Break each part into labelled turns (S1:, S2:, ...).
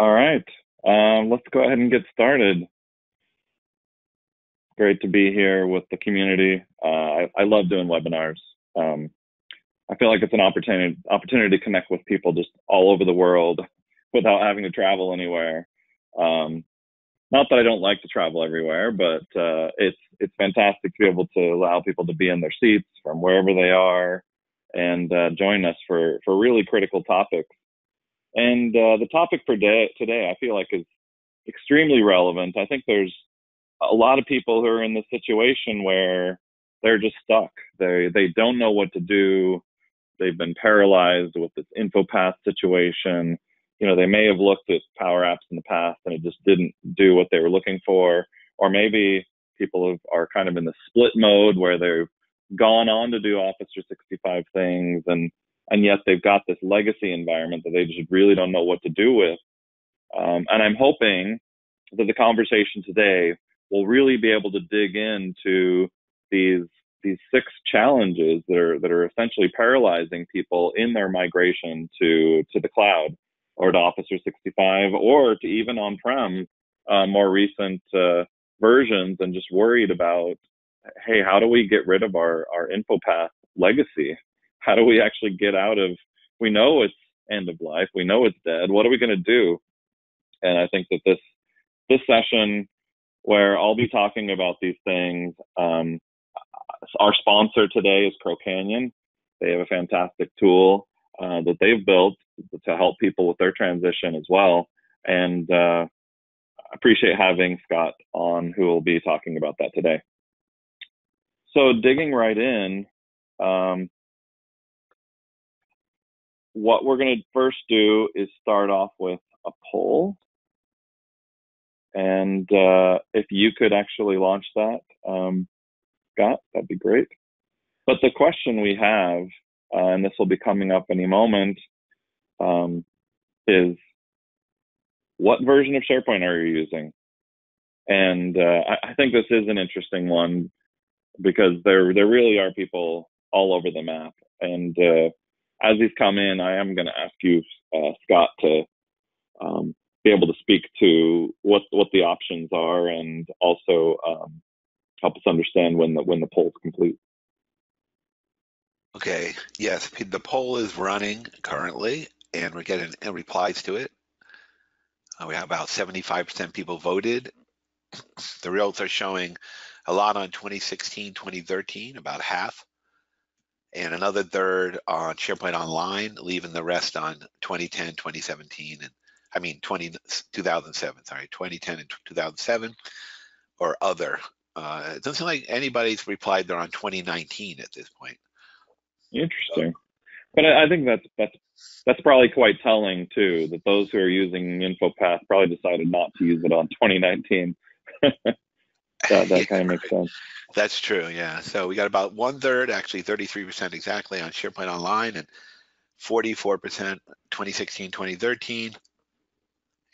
S1: All right, um, let's go ahead and get started. Great to be here with the community. Uh, I, I, love doing webinars. Um, I feel like it's an opportunity opportunity to connect with people just all over the world without having to travel anywhere. Um, not that I don't like to travel everywhere, but uh, it's it's fantastic to be able to allow people to be in their seats from wherever they are and uh, join us for for really critical topics and uh, the topic for day, today, I feel like, is extremely relevant. I think there's a lot of people who are in the situation where they're just stuck. They they don't know what to do. They've been paralyzed with this InfoPath situation. You know, they may have looked at Power Apps in the past and it just didn't do what they were looking for. Or maybe people have, are kind of in the split mode where they've gone on to do Office 365 things and and yet they've got this legacy environment that they just really don't know what to do with. Um, and I'm hoping that the conversation today will really be able to dig into these these six challenges that are that are essentially paralyzing people in their migration to to the cloud or to Office 365 or to even on-prem uh, more recent uh, versions and just worried about hey how do we get rid of our our InfoPath legacy how do we actually get out of we know it's end of life we know it's dead what are we going to do? And i think that this this session where i'll be talking about these things um, our sponsor today is crow canyon. They have a fantastic tool uh, that they've built to help people with their transition as well. And uh, appreciate having scott on who will be talking about that today. So digging right in um, what we're going to first do is start off with a poll. And uh, if you could actually launch that, um, Scott, that'd be great. But the question we have, uh, and this will be coming up any moment, um, is what version of SharePoint are you using? And uh, I, I, think this is an interesting one because there there really are people all over the map, and uh, as these come in, I am going to ask you, uh, Scott, to um, be able to speak to what what the options are, and also um, help us understand when the when the poll is complete.
S2: Okay. Yes, the poll is running currently, and we're getting replies to it. Uh, we have about 75% people voted. The results are showing a lot on 2016, 2013, about half and another third on SharePoint Online, leaving the rest on 2010, 2017, and I mean 20, 2007, sorry, 2010 and 2007, or other. Uh, it doesn't seem like anybody's replied they're on 2019 at this point.
S1: Interesting, but I, I think that's that's that's probably quite telling too. That those who are using InfoPath probably decided not to use it on 2019. that that kind of makes sense.
S2: That's true. Yeah. So we got about one third, actually 33% exactly on SharePoint Online and 44% 2016, 2013.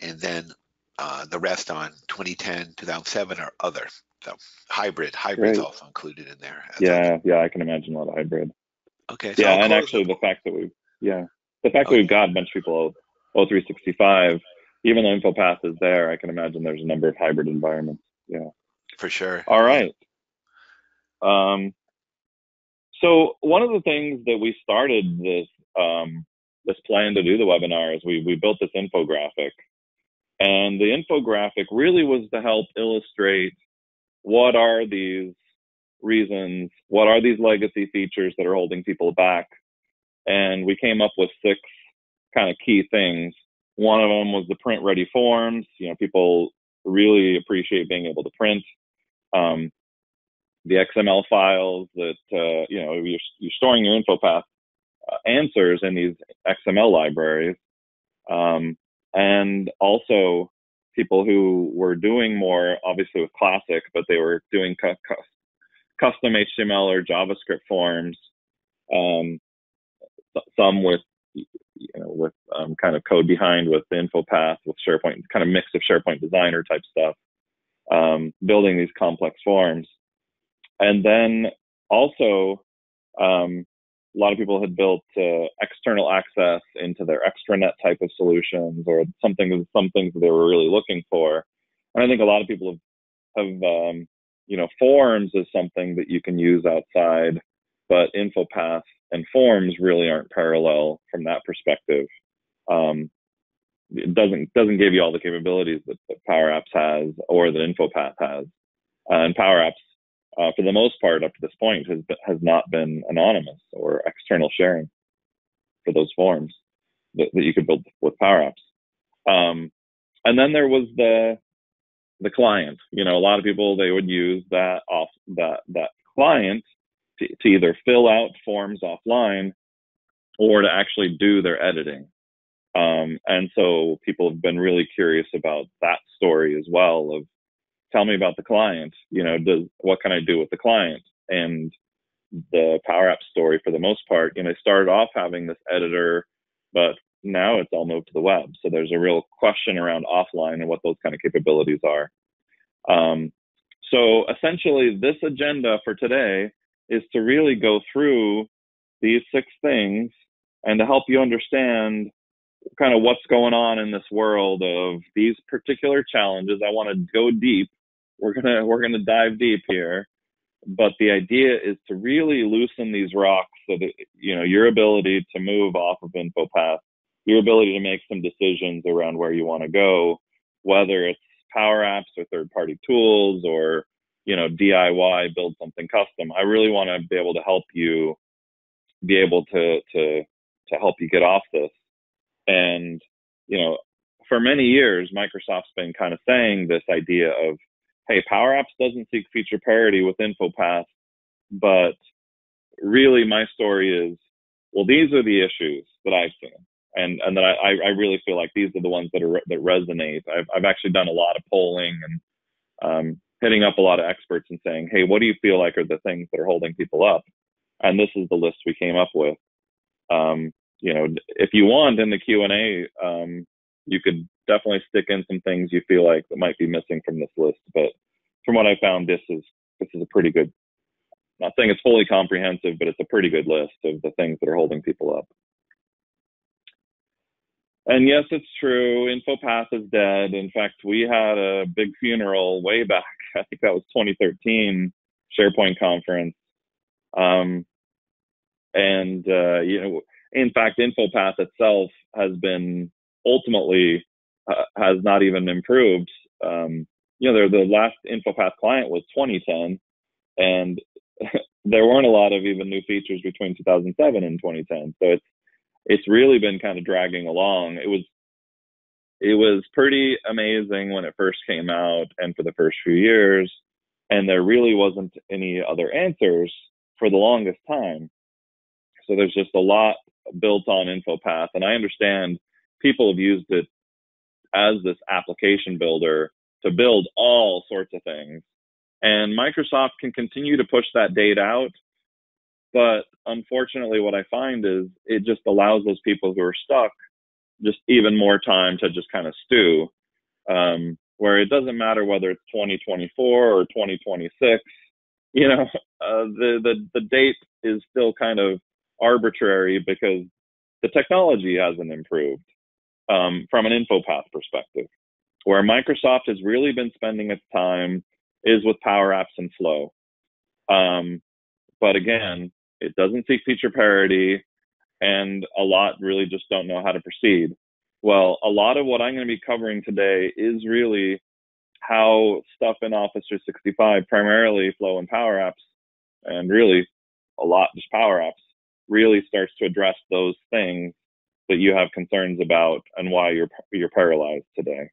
S2: And then uh, the rest on 2010, 2007 or other. So hybrid, hybrid's Great. also included in there.
S1: Yeah. Yeah. I can imagine a lot of hybrid.
S2: Okay. So
S1: yeah. And actually the fact that we've, yeah, the fact okay. that we've got a bunch of people O365, even though InfoPath is there, I can imagine there's a number of hybrid environments. Yeah.
S2: For sure.
S1: All right. Um, so one of the things that we started this um, this plan to do the webinar is we we built this infographic, and the infographic really was to help illustrate what are these reasons, what are these legacy features that are holding people back, and we came up with six kind of key things. One of them was the print ready forms. You know, people really appreciate being able to print. Um, the XML files that uh, you know you're, you're, storing your InfoPath uh, answers in these XML libraries, um, and also people who were doing more obviously with Classic, but they were doing cu- cu- custom HTML or JavaScript forms, um, some with you know with um, kind of code behind with InfoPath with SharePoint, kind of mix of SharePoint Designer type stuff, um, building these complex forms. And then also, um, a lot of people had built uh, external access into their extranet type of solutions or something some things that they were really looking for. And I think a lot of people have, have um, you know, forms is something that you can use outside, but InfoPath and forms really aren't parallel from that perspective. Um, it doesn't doesn't give you all the capabilities that, that Power Apps has or that InfoPath has. Uh, and Power Apps uh, for the most part, up to this point, has has not been anonymous or external sharing for those forms that, that you could build with Power Apps. Um, and then there was the the client. You know, a lot of people they would use that off that that client to, to either fill out forms offline or to actually do their editing. Um, and so people have been really curious about that story as well of tell me about the client. You know, does what can I do with the client? And the Power App story, for the most part, you know, they started off having this editor, but now it's all moved to the web. So there's a real question around offline and what those kind of capabilities are. Um, so essentially, this agenda for today is to really go through these six things and to help you understand kind of what's going on in this world of these particular challenges. I want to go deep. We're gonna we're gonna dive deep here. But the idea is to really loosen these rocks so that you know your ability to move off of infopath your ability to make some decisions around where you want to go whether it's power apps or third party tools or you know diy build something custom. I really want to be able to help you be able to to to help you get off this and you know for many years microsoft's been kind of saying this idea of hey, Power Apps doesn't seek feature parity with InfoPath, but really my story is, well, these are the issues that I've seen. And, and that I, I really feel like these are the ones that are that resonate. I've, I've actually done a lot of polling and um, hitting up a lot of experts and saying, hey, what do you feel like are the things that are holding people up? And this is the list we came up with. Um, you know, if you want in the Q and A, um, you could definitely stick in some things you feel like that might be missing from this list. But from what I found, this is this is a pretty good. I'm Not saying it's fully comprehensive, but it's a pretty good list of the things that are holding people up. And yes, it's true. InfoPath is dead. In fact, we had a big funeral way back. I think that was 2013 SharePoint conference. Um, and uh, you know, in fact, InfoPath itself has been ultimately uh, has not even improved. Um, you know, the last InfoPath client was 2010, and there weren't a lot of even new features between 2007 and 2010. So it's it's really been kind of dragging along. It was it was pretty amazing when it first came out and for the first few years, and there really wasn't any other answers for the longest time. So there's just a lot built on InfoPath, and I understand people have used it as this application builder to build all sorts of things. And Microsoft can continue to push that date out. But unfortunately, what I find is it just allows those people who are stuck just even more time to just kind of stew. Um, where it doesn't matter whether it's 2024 or 2026, you know, uh, the, the, the date is still kind of arbitrary because the technology hasn't improved um, from an InfoPath perspective. Where Microsoft has really been spending its time is with Power Apps and Flow. Um, but again, it doesn't seek feature parity, and a lot really just don't know how to proceed. Well, a lot of what I'm going to be covering today is really how stuff in Office 365, primarily Flow and Power Apps, and really a lot just Power Apps, really starts to address those things that you have concerns about and why you're you're paralyzed today.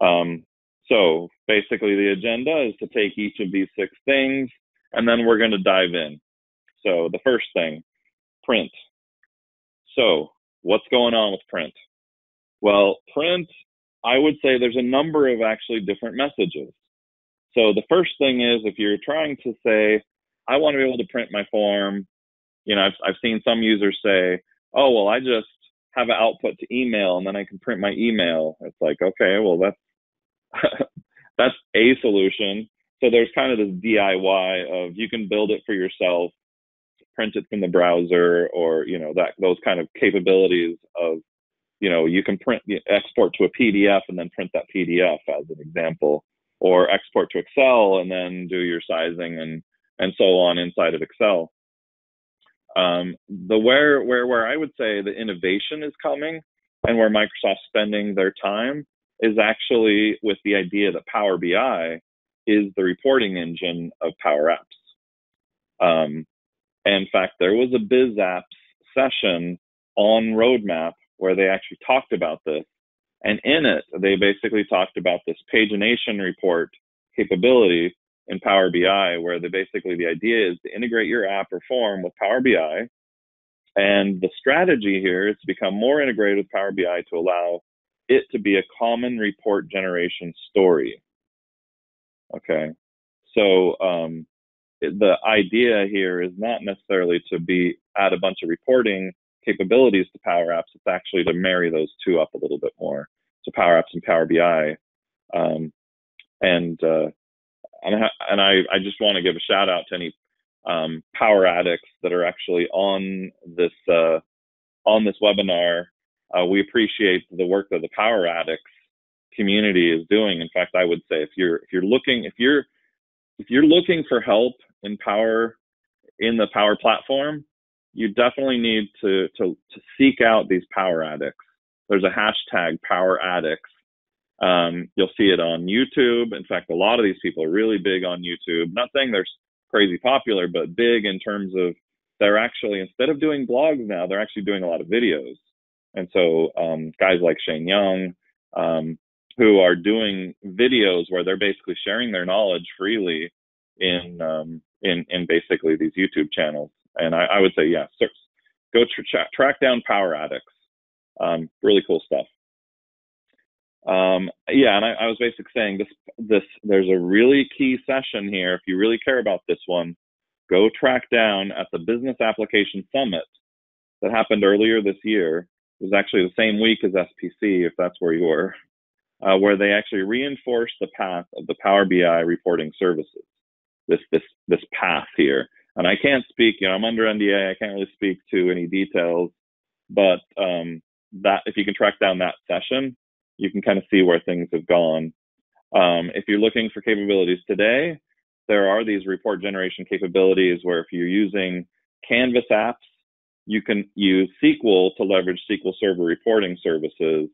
S1: Um, so basically, the agenda is to take each of these six things, and then we're going to dive in. So the first thing, print. So what's going on with print? Well, print, I would say there's a number of actually different messages. So the first thing is if you're trying to say, I want to be able to print my form, you know, I've, I've seen some users say, oh, well, I just have an output to email and then I can print my email. It's like, okay, well, that's, that's a solution. So there's kind of this DIY of you can build it for yourself, print it from the browser or you know that those kind of capabilities of you know you can print export to a pdf and then print that pdf as an example or export to excel and then do your sizing and and so on inside of excel um, the where where where i would say the innovation is coming and where microsoft's spending their time is actually with the idea that power bi is the reporting engine of power apps um, in fact, there was a BizApps session on Roadmap where they actually talked about this. And in it, they basically talked about this pagination report capability in Power BI, where the basically the idea is to integrate your app or form with Power BI. And the strategy here is to become more integrated with Power BI to allow it to be a common report generation story. Okay. So um, the idea here is not necessarily to be add a bunch of reporting capabilities to Power Apps. It's actually to marry those two up a little bit more. So Power Apps and Power BI. Um, and uh, and, I, I just want to give a shout out to any um, power addicts that are actually on this uh, on this webinar. Uh, we appreciate the work that the power addicts community is doing. In fact, I would say if you're if you're looking if you're if you're looking for help in power in the power platform, you definitely need to, to, to seek out these power addicts. There's a hashtag power addicts. Um, you'll see it on YouTube. In fact, a lot of these people are really big on YouTube. Not saying they're crazy popular, but big in terms of they're actually, instead of doing blogs now, they're actually doing a lot of videos. And so um, guys like Shane Young, um, who are doing videos where they're basically sharing their knowledge freely in um, in in basically these YouTube channels. And I, I would say, yeah, go tra- track down Power Addicts. Um, really cool stuff. Um, yeah, and I, I was basically saying this this there's a really key session here. If you really care about this one, go track down at the Business Application Summit that happened earlier this year. It was actually the same week as SPC, if that's where you were, uh, where they actually reinforced the path of the Power BI reporting services this this this path here. And I can't speak, you know, I'm under NDA. I can't really speak to any details, but um, that if you can track down that session, you can kind of see where things have gone. Um, if you're looking for capabilities today, there are these report generation capabilities where if you're using Canvas apps, you can use SQL to leverage SQL Server reporting services.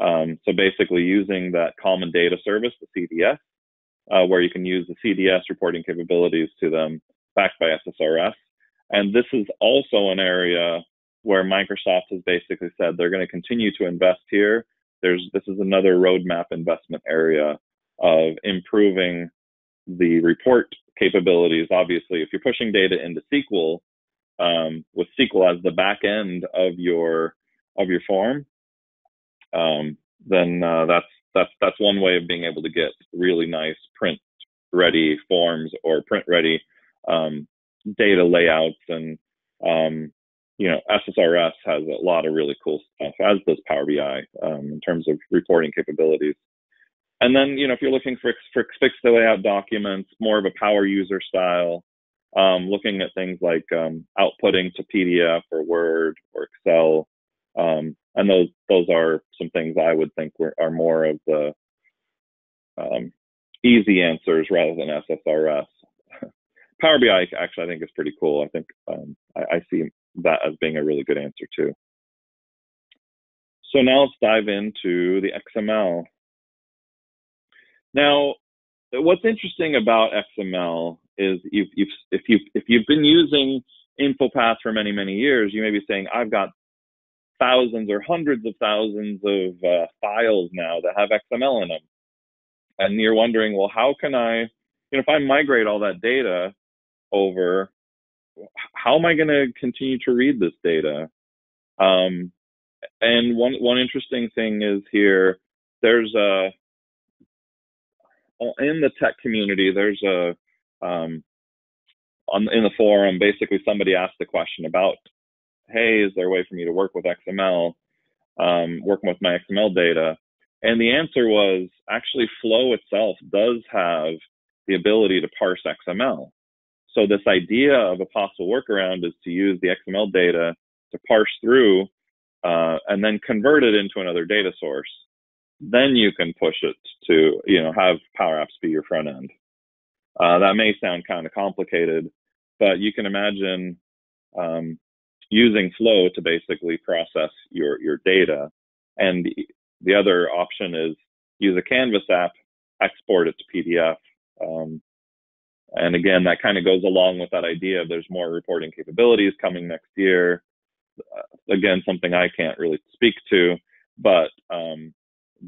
S1: Um, so basically using that common data service, the CDS, uh, where you can use the CDS reporting capabilities to them backed by SSRS. And this is also an area where Microsoft has basically said they're going to continue to invest here. There's this is another roadmap investment area of improving the report capabilities. Obviously, if you're pushing data into SQL um, with SQL as the back end of your of your form, um, then uh, that's that's that's one way of being able to get really nice print ready forms or print ready um, data layouts and um, you know SSRS has a lot of really cool stuff as does Power BI um, in terms of reporting capabilities. And then you know if you're looking for for fixed layout documents, more of a power user style, um, looking at things like um, outputting to PDF or Word or Excel, um, and those those are some things I would think were, are more of the um, easy answers rather than SSRS. Power BI actually I think is pretty cool. I think um, I, I, see that as being a really good answer too. So now let's dive into the XML. Now, what's interesting about XML is you've, you've, if you if you've been using InfoPath for many many years, you may be saying I've got thousands or hundreds of thousands of uh, files now that have XML in them. And you're wondering, well, how can I, you know, if I migrate all that data over, how am I going to continue to read this data? Um, and one one interesting thing is here, there's a in the tech community, there's a um, on in the forum, basically somebody asked a question about hey, is there a way for me to work with XML, um, working with my XML data? And the answer was actually Flow itself does have the ability to parse XML. So this idea of a possible workaround is to use the XML data to parse through uh, and then convert it into another data source. Then you can push it to, you know, have Power Apps be your front end. Uh, that may sound kind of complicated, but you can imagine um, using Flow to basically process your your data. And the, the other option is use a Canvas app, export it to PDF. Um, and again, that kind of goes along with that idea of there's more reporting capabilities coming next year. Uh, again, something I can't really speak to, but um,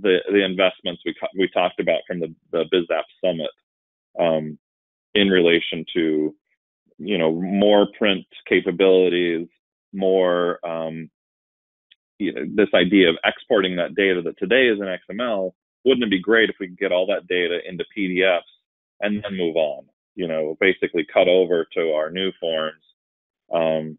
S1: the the investments we we talked about from the the BizApp Summit um, in relation to you know more print capabilities, more um, you know, this idea of exporting that data that today is in XML. Wouldn't it be great if we could get all that data into PDFs and then move on? You know, basically cut over to our new forms. Um,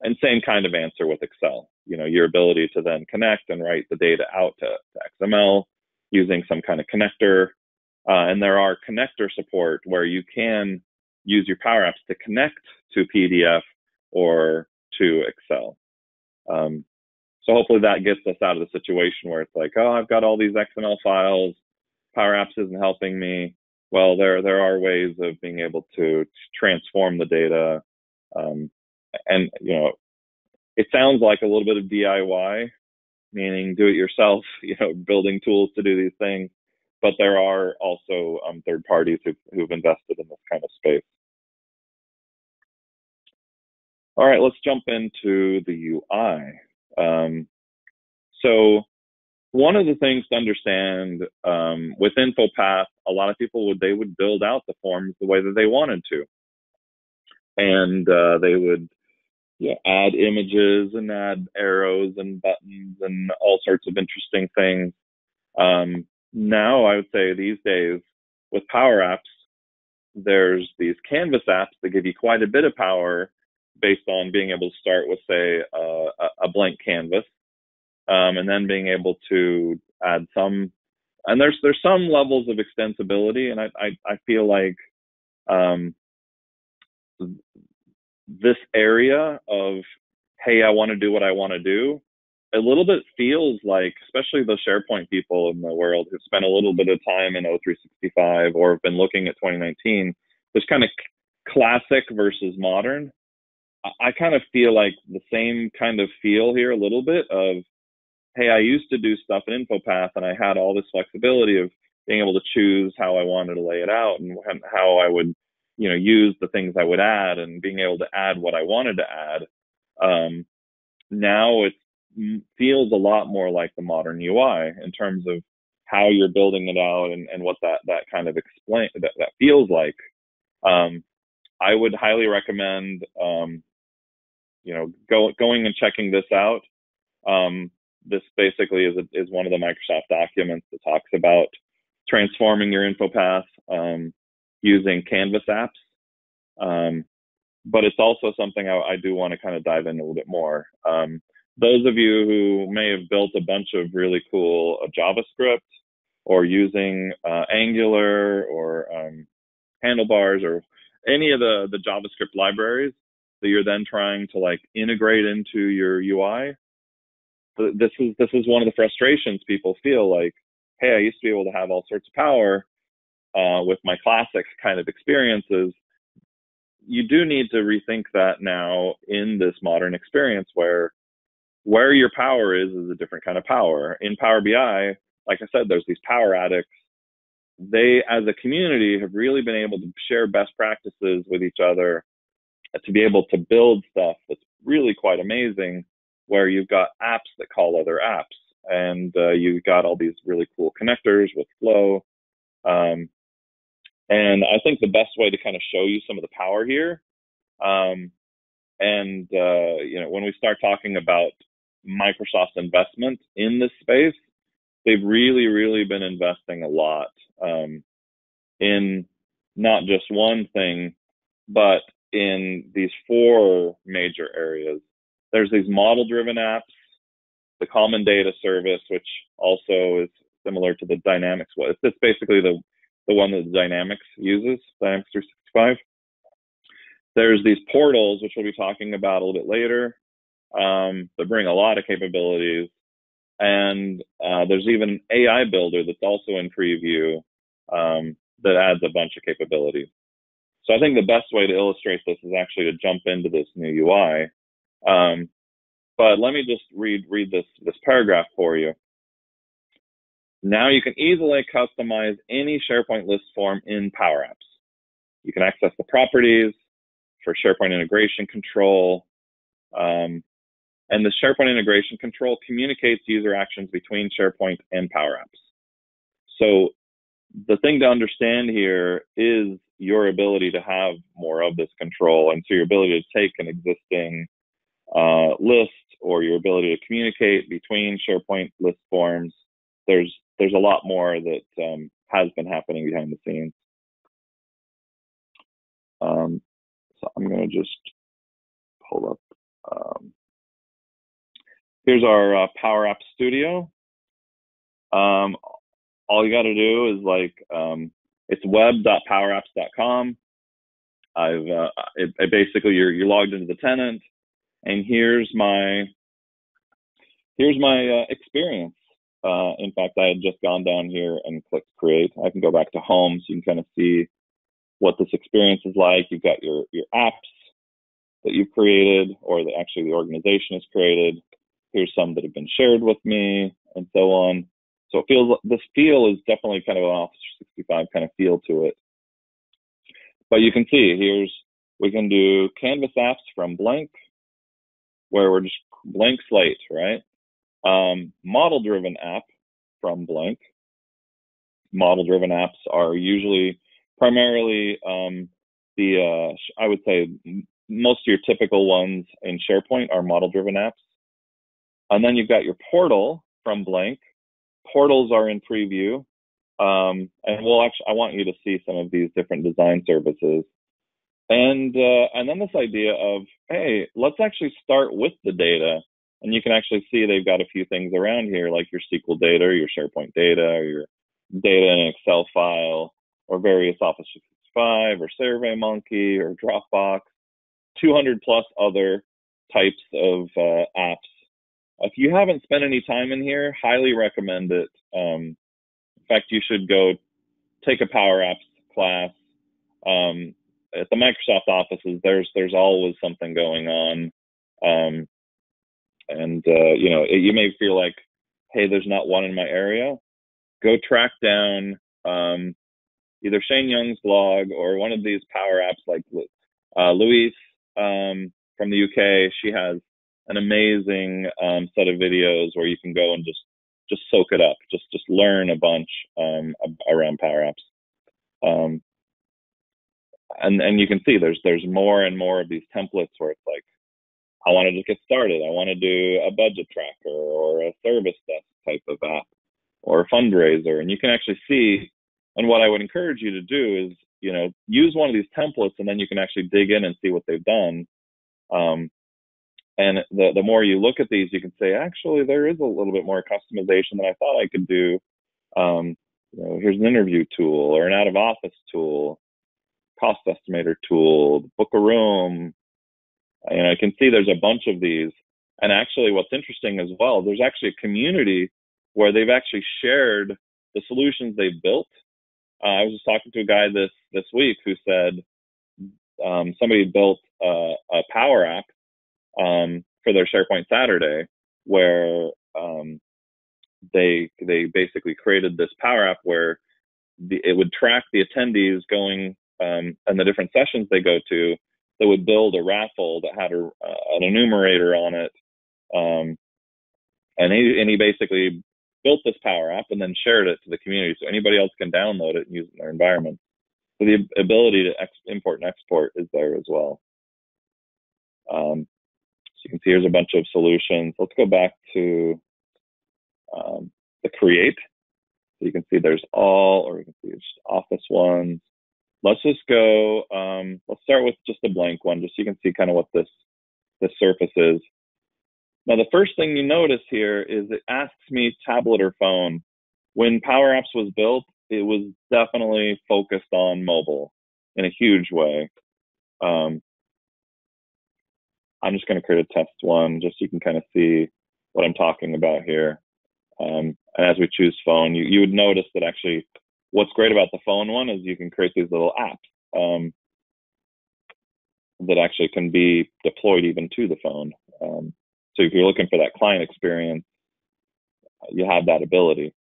S1: and same kind of answer with Excel. You know, your ability to then connect and write the data out to, to XML using some kind of connector. Uh, and there are connector support where you can use your Power Apps to connect to PDF or to Excel. Um, so hopefully that gets us out of the situation where it's like, oh, I've got all these XML files, Power Apps isn't helping me. Well, there there are ways of being able to, transform the data, um, and you know, it sounds like a little bit of DIY, meaning do it yourself, you know, building tools to do these things. But there are also um, third parties who've, who've invested in this kind of space. All right, let's jump into the UI. Um, so one of the things to understand um, with InfoPath, a lot of people would they would build out the forms the way that they wanted to, and uh, they would you know, add images and add arrows and buttons and all sorts of interesting things. Um, now, I would say these days with Power Apps, there's these Canvas apps that give you quite a bit of power based on being able to start with, say, uh, a blank canvas, um, and then being able to add some. And there's there's some levels of extensibility, and I I, I feel like um, this area of hey, I want to do what I want to do, a little bit feels like, especially the SharePoint people in the world who've spent a little bit of time in O365 or have been looking at 2019, this kind of classic versus modern. I kind of feel like the same kind of feel here a little bit of, hey, I used to do stuff in InfoPath and I had all this flexibility of being able to choose how I wanted to lay it out and how I would, you know, use the things I would add and being able to add what I wanted to add. Um, now it feels a lot more like the modern UI in terms of how you're building it out and, and what that, that kind of explain that, that feels like. Um, I would highly recommend um, you know, go, going and checking this out. Um, this basically is, a, is one of the Microsoft documents that talks about transforming your InfoPath um, using Canvas apps. Um, but it's also something I, I do want to kind of dive in a little bit more. Um, those of you who may have built a bunch of really cool uh, JavaScript or using uh, Angular or um, Handlebars or any of the, the JavaScript libraries, that you're then trying to like integrate into your UI. This is this is one of the frustrations people feel like, hey, I used to be able to have all sorts of power uh, with my classic kind of experiences. You do need to rethink that now in this modern experience where where your power is is a different kind of power. In Power BI, like I said, there's these power addicts. They, as a community, have really been able to share best practices with each other to be able to build stuff that's really quite amazing, where you've got apps that call other apps, and uh, you've got all these really cool connectors with Flow. Um, and I think the best way to kind of show you some of the power here, um, and uh, you know, when we start talking about Microsoft's investment in this space, they've really, really been investing a lot um, in not just one thing, but in these four major areas. There's these model driven apps, the common data service, which also is similar to the Dynamics. It's basically the, the one that Dynamics uses, Dynamics 365. there's these portals, which we'll be talking about a little bit later, um, that bring a lot of capabilities. And uh, there's even an AI builder that's also in preview um, that adds a bunch of capabilities. So I think the best way to illustrate this is actually to jump into this new UI. Um, but let me just read read this this paragraph for you. Now you can easily customize any SharePoint list form in Power Apps. You can access the properties for SharePoint integration control. Um, and the SharePoint integration control communicates user actions between SharePoint and Power Apps. So the thing to understand here is your ability to have more of this control, and so your ability to take an existing uh, list or your ability to communicate between SharePoint list forms. There's there's a lot more that um, has been happening behind the scenes. Um, so I'm going to just pull up. Um, here's our uh, Power App Studio. Um, all you got to do is like um, it's web.powerapps.com. I've uh, it, it basically you're you're logged into the tenant, and here's my here's my uh, experience. Uh, in fact, I had just gone down here and clicked create. I can go back to home so you can kind of see what this experience is like. You've got your your apps that you've created, or that actually the organization has created. Here's some that have been shared with me, and so on. So it feels this feel is definitely kind of an Office 65 kind of feel to it. But you can see here's we can do Canvas apps from blank, where we're just blank slate, right? Um, model driven app from blank. Model driven apps are usually primarily um, the uh, I would say most of your typical ones in SharePoint are model driven apps. And then you've got your portal from blank, portals are in preview. Um, and we'll actually, I want you to see some of these different design services. And, uh, and then this idea of, hey, let's actually start with the data. And you can actually see they've got a few things around here, like your SQL data, your SharePoint data, your data in an Excel file, or various Office 365, or SurveyMonkey, or Dropbox, 200 plus other types of uh, apps if you haven't spent any time in here, highly recommend it. Um, in fact, you should go take a Power Apps class. Um, at the Microsoft offices, there's there's always something going on, um, and uh, you know it, you may feel like, hey, there's not one in my area. Go track down um, either Shane Young's blog or one of these Power Apps like uh, Louise um, from the UK. She has an amazing um, set of videos where you can go and just just soak it up, just just learn a bunch um, around Power Apps. And and you can see there's there's more and more of these templates where it's like, I want to just get started. I want to do a budget tracker or a service desk type of app or a fundraiser, and you can actually see. And what I would encourage you to do is, you know, use one of these templates, and then you can actually dig in and see what they've done. Um, and the, the more you look at these, you can say, actually, there is a little bit more customization than I thought I could do. Um, you know, here's an interview tool or an out of office tool, cost estimator tool, book a room. And I can see there's a bunch of these. And actually, what's interesting as well, there's actually a community where they've actually shared the solutions they've built. Uh, I was just talking to a guy this this week who said um, somebody built a, a Power App um, for their SharePoint Saturday, where um, they they basically created this Power App where the, it would track the attendees going um, and the different sessions they go to. That would build a raffle that had a, uh, an enumerator on it, um, and he and he basically built this Power App and then shared it to the community so anybody else can download it and use it in their environment. So the ability to ex- import and export is there as well. Um, you can see here's a bunch of solutions. Let's go back to um, the create. So you can see there's all, or you can see it's office ones. Let's just go, um, let's start with just a blank one, just so you can see kind of what this, this surface is. Now, the first thing you notice here is it asks me tablet or phone. When Power Apps was built, it was definitely focused on mobile in a huge way. Um, I'm just going to create a test one just so you can kind of see what I'm talking about here. Um, and as we choose phone, you, you would notice that actually what's great about the phone one is you can create these little apps um, that actually can be deployed even to the phone. Um, so if you're looking for that client experience, you have that ability.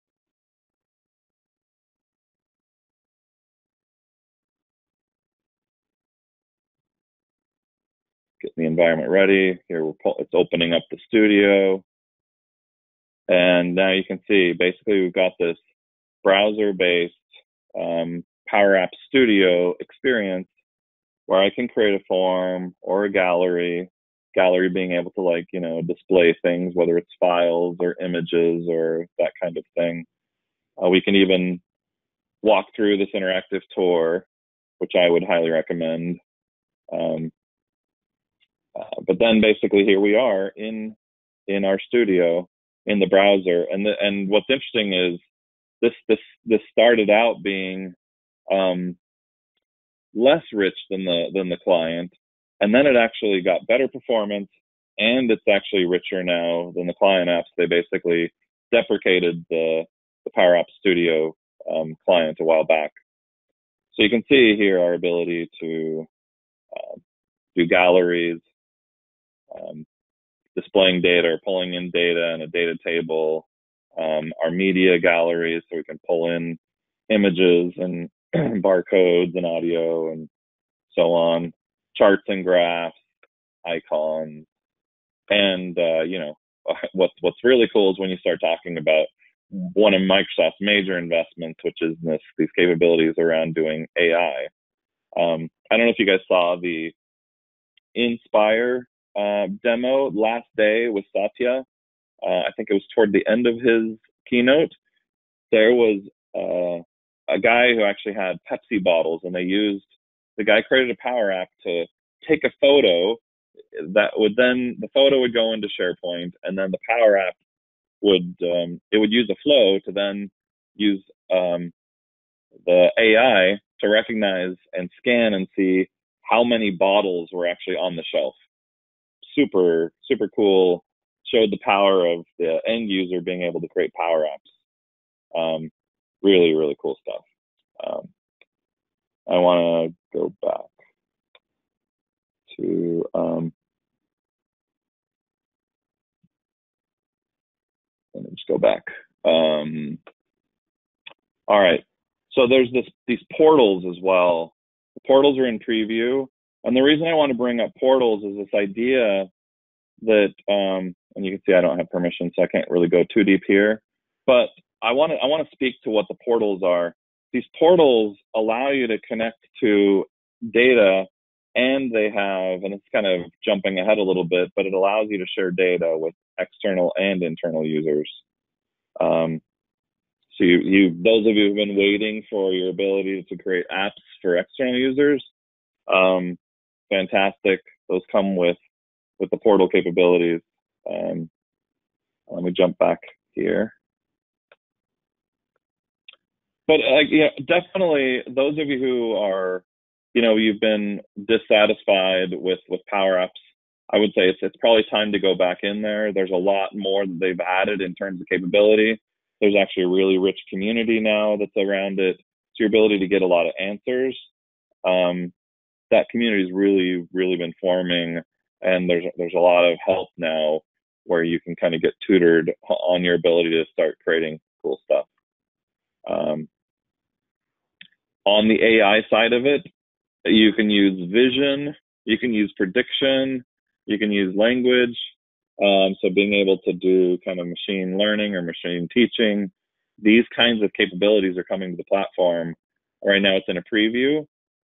S1: Getting the environment ready. Here we're it's opening up the studio. And now you can see basically we've got this browser based um, Power Apps Studio experience where I can create a form or a gallery, gallery being able to like, you know, display things, whether it's files or images or that kind of thing. Uh, we can even walk through this interactive tour, which I would highly recommend. Um, uh, but then basically here we are in in our studio in the browser, and the, and what's interesting is this this this started out being um, less rich than the than the client, and then it actually got better performance, and it's actually richer now than the client apps. They basically deprecated the the Power Apps Studio um, client a while back. So you can see here our ability to uh, do galleries, um, displaying data or pulling in data in a data table, um, our media galleries so we can pull in images and barcodes and audio and so on, charts and graphs, icons, and uh, you know what's what's really cool is when you start talking about one of Microsoft's major investments, which is this these capabilities around doing AI. Um, I don't know if you guys saw the Inspire uh, demo last day with Satya uh, I think it was toward the end of his keynote, there was uh, a guy who actually had Pepsi bottles, and they used the guy created a Power App to take a photo that would then the photo would go into SharePoint, and then the Power App would um, it would use a flow to then use um, the AI to recognize and scan and see how many bottles were actually on the shelf. Super super cool showed the power of the end user being able to create power apps. Um, really, really cool stuff. Um, I want to go back to um, let me just go back. Um, all right. So there's this these portals as well. The portals are in preview, and the reason I want to bring up portals is this idea that um, and you can see I don't have permission, so I can't really go too deep here. But I want to I want to speak to what the portals are. These portals allow you to connect to data, and they have, and it's kind of jumping ahead a little bit, but it allows you to share data with external and internal users. Um, so you, you, those of you who've been waiting for your ability to create apps for external users, um, fantastic. Those come with with the portal capabilities. Um, let me jump back here. But uh, yeah, definitely those of you who are, you know, you've been dissatisfied with with Power Apps, I would say it's it's probably time to go back in there. There's a lot more that they've added in terms of capability. There's actually a really rich community now that's around it. It's your ability to get a lot of answers. Um, that community has really, really been forming, and there's there's a lot of help now where you can kind of get tutored on your ability to start creating cool stuff. Um, on the AI side of it, you can use vision, you can use prediction, you can use language. Um, so being able to do kind of machine learning or machine teaching, these kinds of capabilities are coming to the platform. Right now, it's in a preview,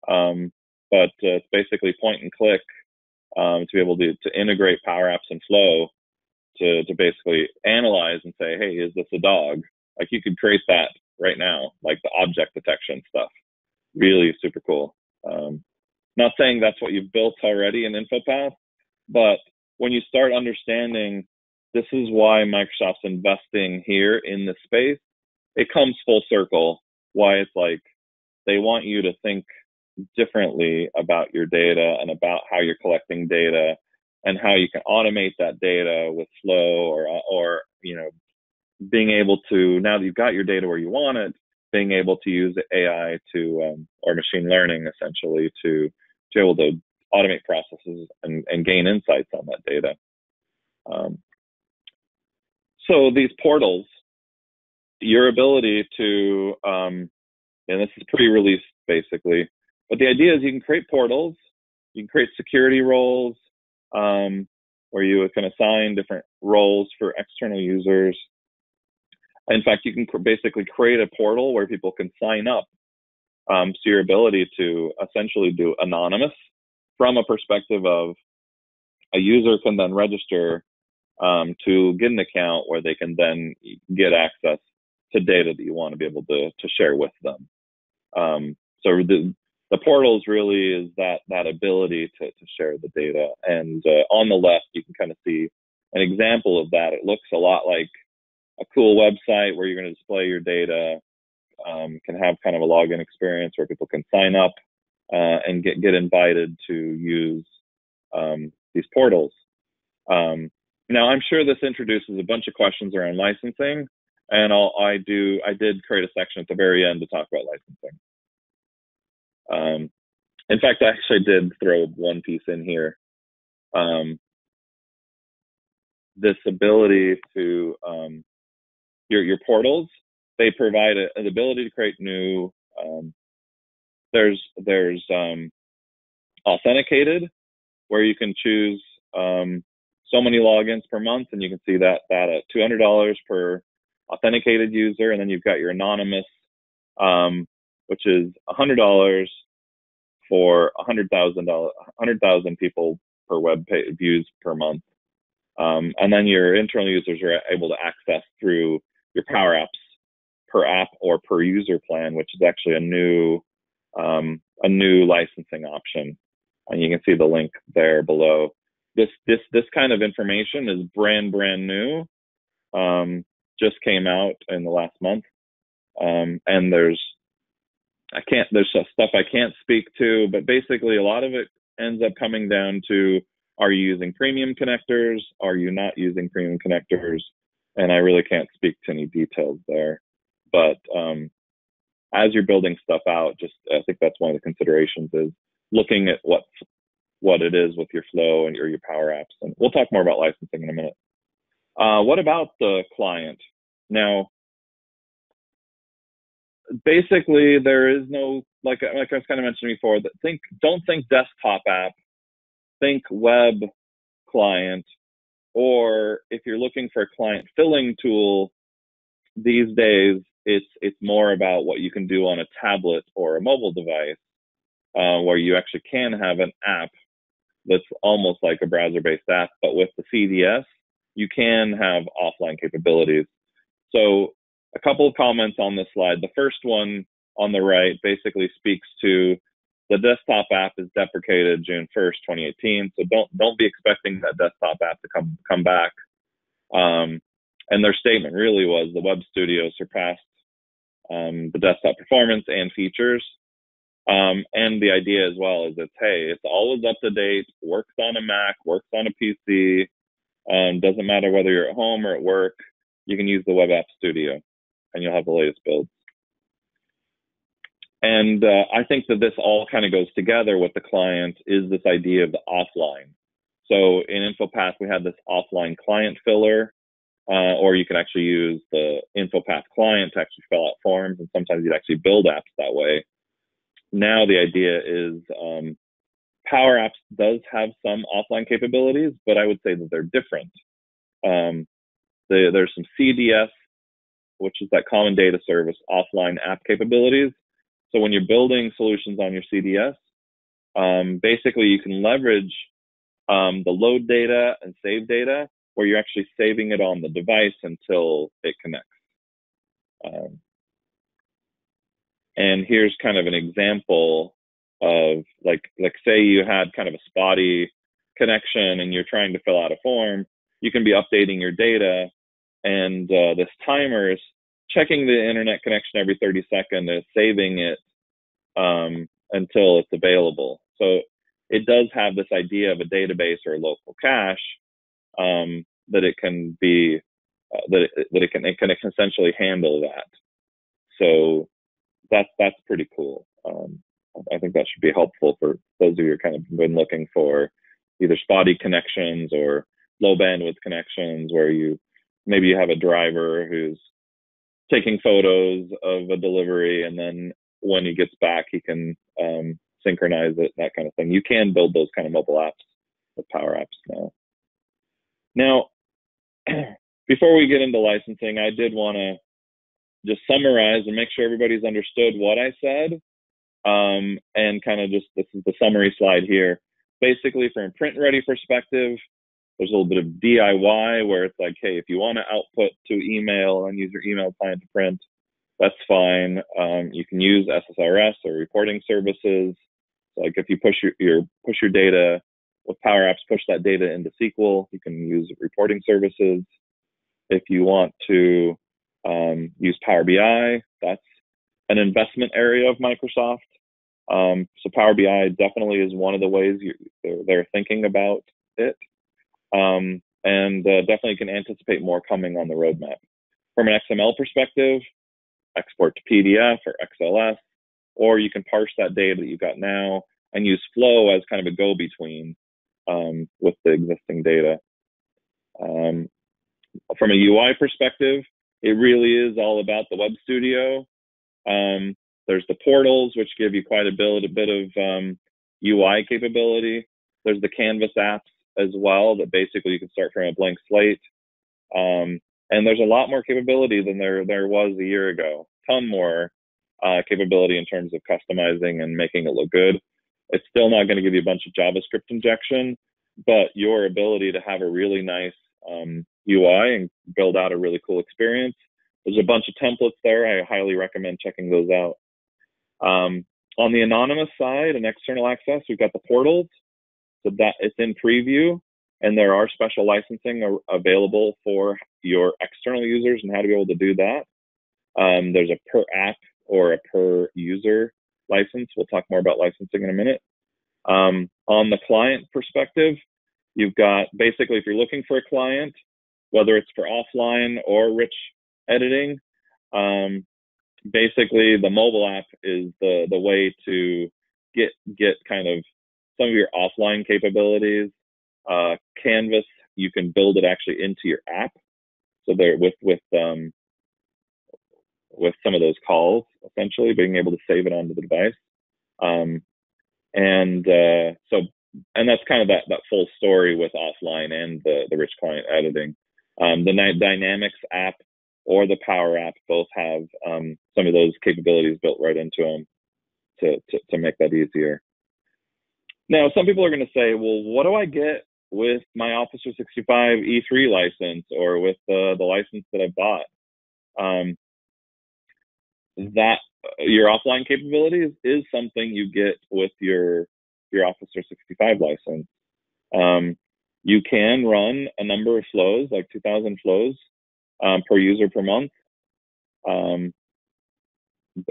S1: um, but uh, it's basically point and click um, to be able to, to integrate Power Apps and Flow to to basically analyze and say, hey, is this a dog? Like you could create that right now, like the object detection stuff. Really super cool. Um, not saying that's what you've built already in InfoPath, but when you start understanding this is why Microsoft's investing here in this space, it comes full circle. Why it's like they want you to think differently about your data and about how you're collecting data and how you can automate that data with Flow or or you know being able to now that you've got your data where you want it, being able to use AI to um, or machine learning essentially to to be able to automate processes and, and gain insights on that data. Um, so these portals, your ability to, um, and this is pre-release basically, but the idea is you can create portals, you can create security roles, um, where you can assign different roles for external users. In fact, you can basically create a portal where people can sign up. Um, so your ability to essentially do anonymous from a perspective of a user can then register um, to get an account where they can then get access to data that you want to be able to, to share with them. Um, so the, the portals really is that that ability to, to share the data. And uh, on the left, you can kind of see an example of that. It looks a lot like a cool website where you're going to display your data, um, can have kind of a login experience where people can sign up uh, and get get invited to use um, these portals. Um, now, I'm sure this introduces a bunch of questions around licensing, and I'll, I do I did create a section at the very end to talk about licensing. Um, in fact, I actually did throw one piece in here. Um, this ability to um, your your portals, they provide a, an ability to create new. Um, there's there's um, authenticated, where you can choose um, so many logins per month, and you can see that that at two hundred dollars per authenticated user, and then you've got your anonymous, um, which is hundred dollars for a hundred thousand dollars, hundred thousand people per web page views per month, um, and then your internal users are able to access through your Power Apps per app or per user plan, which is actually a new um, a new licensing option, and you can see the link there below. This this this kind of information is brand brand new. Um, just came out in the last month, um, and there's I can't there's stuff I can't speak to, but basically a lot of it ends up coming down to are you using premium connectors? Are you not using premium connectors? And I really can't speak to any details there. But um, as you're building stuff out, just I think that's one of the considerations is looking at what what it is with your flow and your, your power apps. And we'll talk more about licensing in a minute. Uh, what about the client? Now, basically, there is no like like I was kind of mentioning before. That think don't think desktop app, think web client, or if you're looking for a client filling tool, these days it's it's more about what you can do on a tablet or a mobile device, uh, where you actually can have an app that's almost like a browser-based app, but with the CDS, you can have offline capabilities. So a couple of comments on this slide. The first one on the right basically speaks to the desktop app is deprecated June 1st, 2018. So don't don't be expecting that desktop app to come come back. Um, and their statement really was the Web Studio surpassed um, the desktop performance and features um, and the idea as well is it's hey, it's always up to date, works on a Mac, works on a PC, um, doesn't matter whether you're at home or at work, you can use the Web App Studio and you'll have the latest builds. And uh, I think that this all kind of goes together with the client is this idea of the offline. So in InfoPath, we had this offline client filler, uh, or you can actually use the InfoPath client to actually fill out forms, and sometimes you'd actually build apps that way now the idea is um, Power Apps does have some offline capabilities, but I would say that they're different. Um, the, there's some CDS, which is that common data service offline app capabilities. So when you're building solutions on your CDS, um, basically you can leverage um, the load data and save data where you're actually saving it on the device until it connects. Um, and here's kind of an example of like like say you had kind of a spotty connection and you're trying to fill out a form, you can be updating your data, and uh, this timer is checking the internet connection every 30 seconds and saving it um, until it's available. So it does have this idea of a database or a local cache um, that it can be uh, that it, that it can it can essentially handle that. So that's that's pretty cool. Um, I think that should be helpful for those of you who kind of been looking for either spotty connections or low bandwidth connections where you maybe you have a driver who's taking photos of a delivery and then when he gets back he can um, synchronize it that kind of thing. You can build those kind of mobile apps with power apps now. Now before we get into licensing i did want to just summarize and make sure everybody's understood what i said um, and kind of just this is the summary slide here. Basically from a print ready perspective there's a little bit of DIY where it's like, hey, if you want to output to email and use your email client to print, that's fine. Um, you can use SSRS or reporting services. So like if you push your, your push your data with Power Apps, push that data into SQL. You can use reporting services. If you want to um, use Power BI, that's an investment area of Microsoft. Um, so Power BI definitely is one of the ways you, they're, they're thinking about it um, and uh, definitely can anticipate more coming on the roadmap. From an XML perspective, export to PDF or XLS, or you can parse that data that you've got now and use Flow as kind of a go-between um, with the existing data. Um, from a UI perspective, it really is all about the Web Studio. Um, there's the portals, which give you quite a bit, a bit of um, UI capability. There's the Canvas apps, as well that basically you can start from a blank slate. Um, and there's a lot more capability than there there was a year ago. Ton more uh, capability in terms of customizing and making it look good. It's still not going to give you a bunch of JavaScript injection, but your ability to have a really nice um, UI and build out a really cool experience. There's a bunch of templates there. I highly recommend checking those out. Um, on the anonymous side and external access, we've got the portals. So that it's in preview, and there are special licensing available for your external users and how to be able to do that. Um, there's a per app or a per user license. We'll talk more about licensing in a minute. Um, on the client perspective, you've got basically if you're looking for a client, whether it's for offline or rich editing, um, basically the mobile app is the the way to get get kind of some of your offline capabilities. Uh, Canvas, you can build it actually into your app. So there with with um, with some of those calls, essentially being able to save it onto the device. Um, and uh, so and that's kind of that that full story with offline and the the rich client editing. Um, the Dynamics app or the Power app both have um, some of those capabilities built right into them to, to, to make that easier. Now, some people are going to say, well, what do I get with my Office 365 E3 license or with the, the license that I bought? Um, that your offline capabilities is something you get with your your Office 365 license. Um, you can run a number of flows, like 2,000 flows um, per user per month. Um,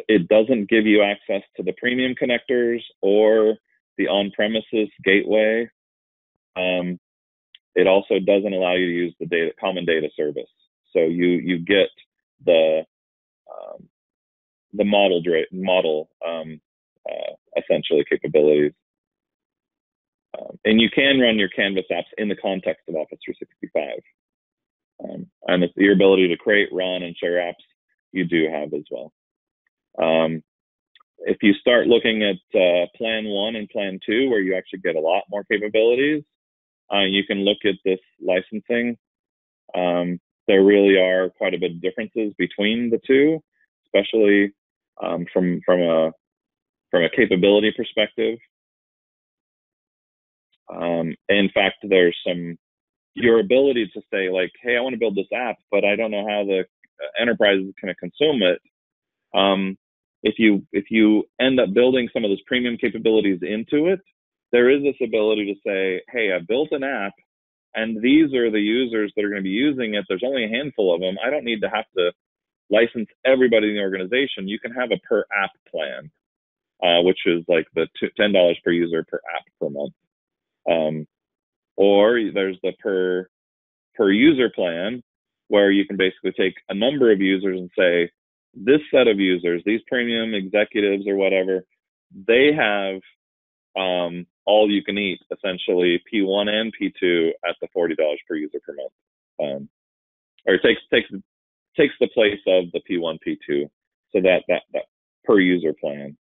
S1: it doesn't give you access to the premium connectors or the on-premises gateway. Um, it also doesn't allow you to use the data common data service. So you you get the um, the model model um, uh, essentially capabilities, um, and you can run your Canvas apps in the context of Office 365. Um, and it's your ability to create, run, and share apps you do have as well. Um, if you start looking at uh, plan one and plan two, where you actually get a lot more capabilities, uh, you can look at this licensing. Um, there really are quite a bit of differences between the two, especially um, from from a from a capability perspective. Um, in fact, there's some your ability to say like, "Hey, I want to build this app, but I don't know how the uh, enterprise is going to consume it." Um, if you if you end up building some of those premium capabilities into it, there is this ability to say, hey, I built an app and these are the users that are going to be using it. There's only a handful of them. I don't need to have to license everybody in the organization. You can have a per app plan. uh, which is like the ten dollars per user per app per month. Um, or there's the per per user plan, where you can basically take a number of users and say, this set of users, these premium executives or whatever, they have um, all you can eat essentially P1 and P2 at the $40 per user per month. Um, or takes takes takes the place of the P1 P2. So that that that per user plan.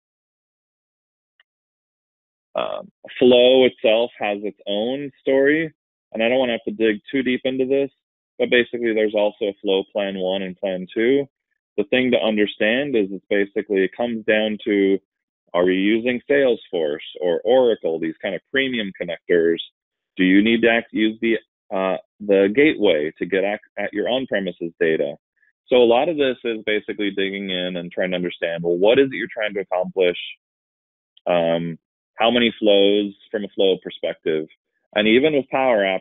S1: Um, Flow itself has its own story, and I don't want to have to dig too deep into this, but basically there's also Flow Plan One and Plan Two. The thing to understand is it's basically it comes down to are you using Salesforce or Oracle, these kind of premium connectors? Do you need to use the uh, the gateway to get at, your on-premises data? So a lot of this is basically digging in and trying to understand, well, what is it you're trying to accomplish? Um, how many flows from a flow perspective? And even with Power Apps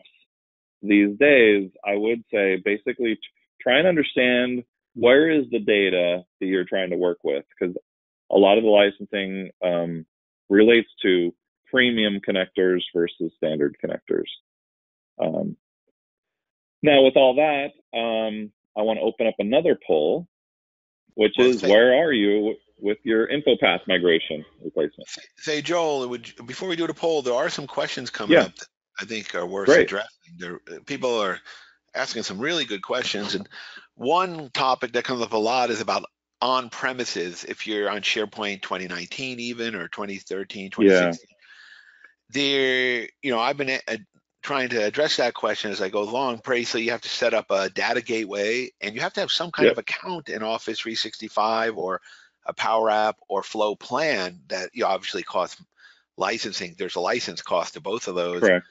S1: these days, I would say basically try and understand where is the data that you're trying to work with? Because a lot of the licensing um, relates to premium connectors versus standard connectors. Um, now, with all that, um, I want to open up another poll, which well, is say, where are you with your InfoPath migration replacement?
S2: Say, Joel, would, before we do the poll, there are some questions coming yeah. up that I think are worth Great. addressing. There, people are asking some really good questions, and one topic that comes up a lot is about on premises if you're on SharePoint 2019 even or 2013, 2016. Yeah. There, you know, I've been uh, trying to address that question as I go along. Basically, you have to set up a data gateway and you have to have some kind yep. of account in Office 365 or a Power App or Flow plan that you know, obviously costs licensing. There's a license cost to both of those.
S1: Correct.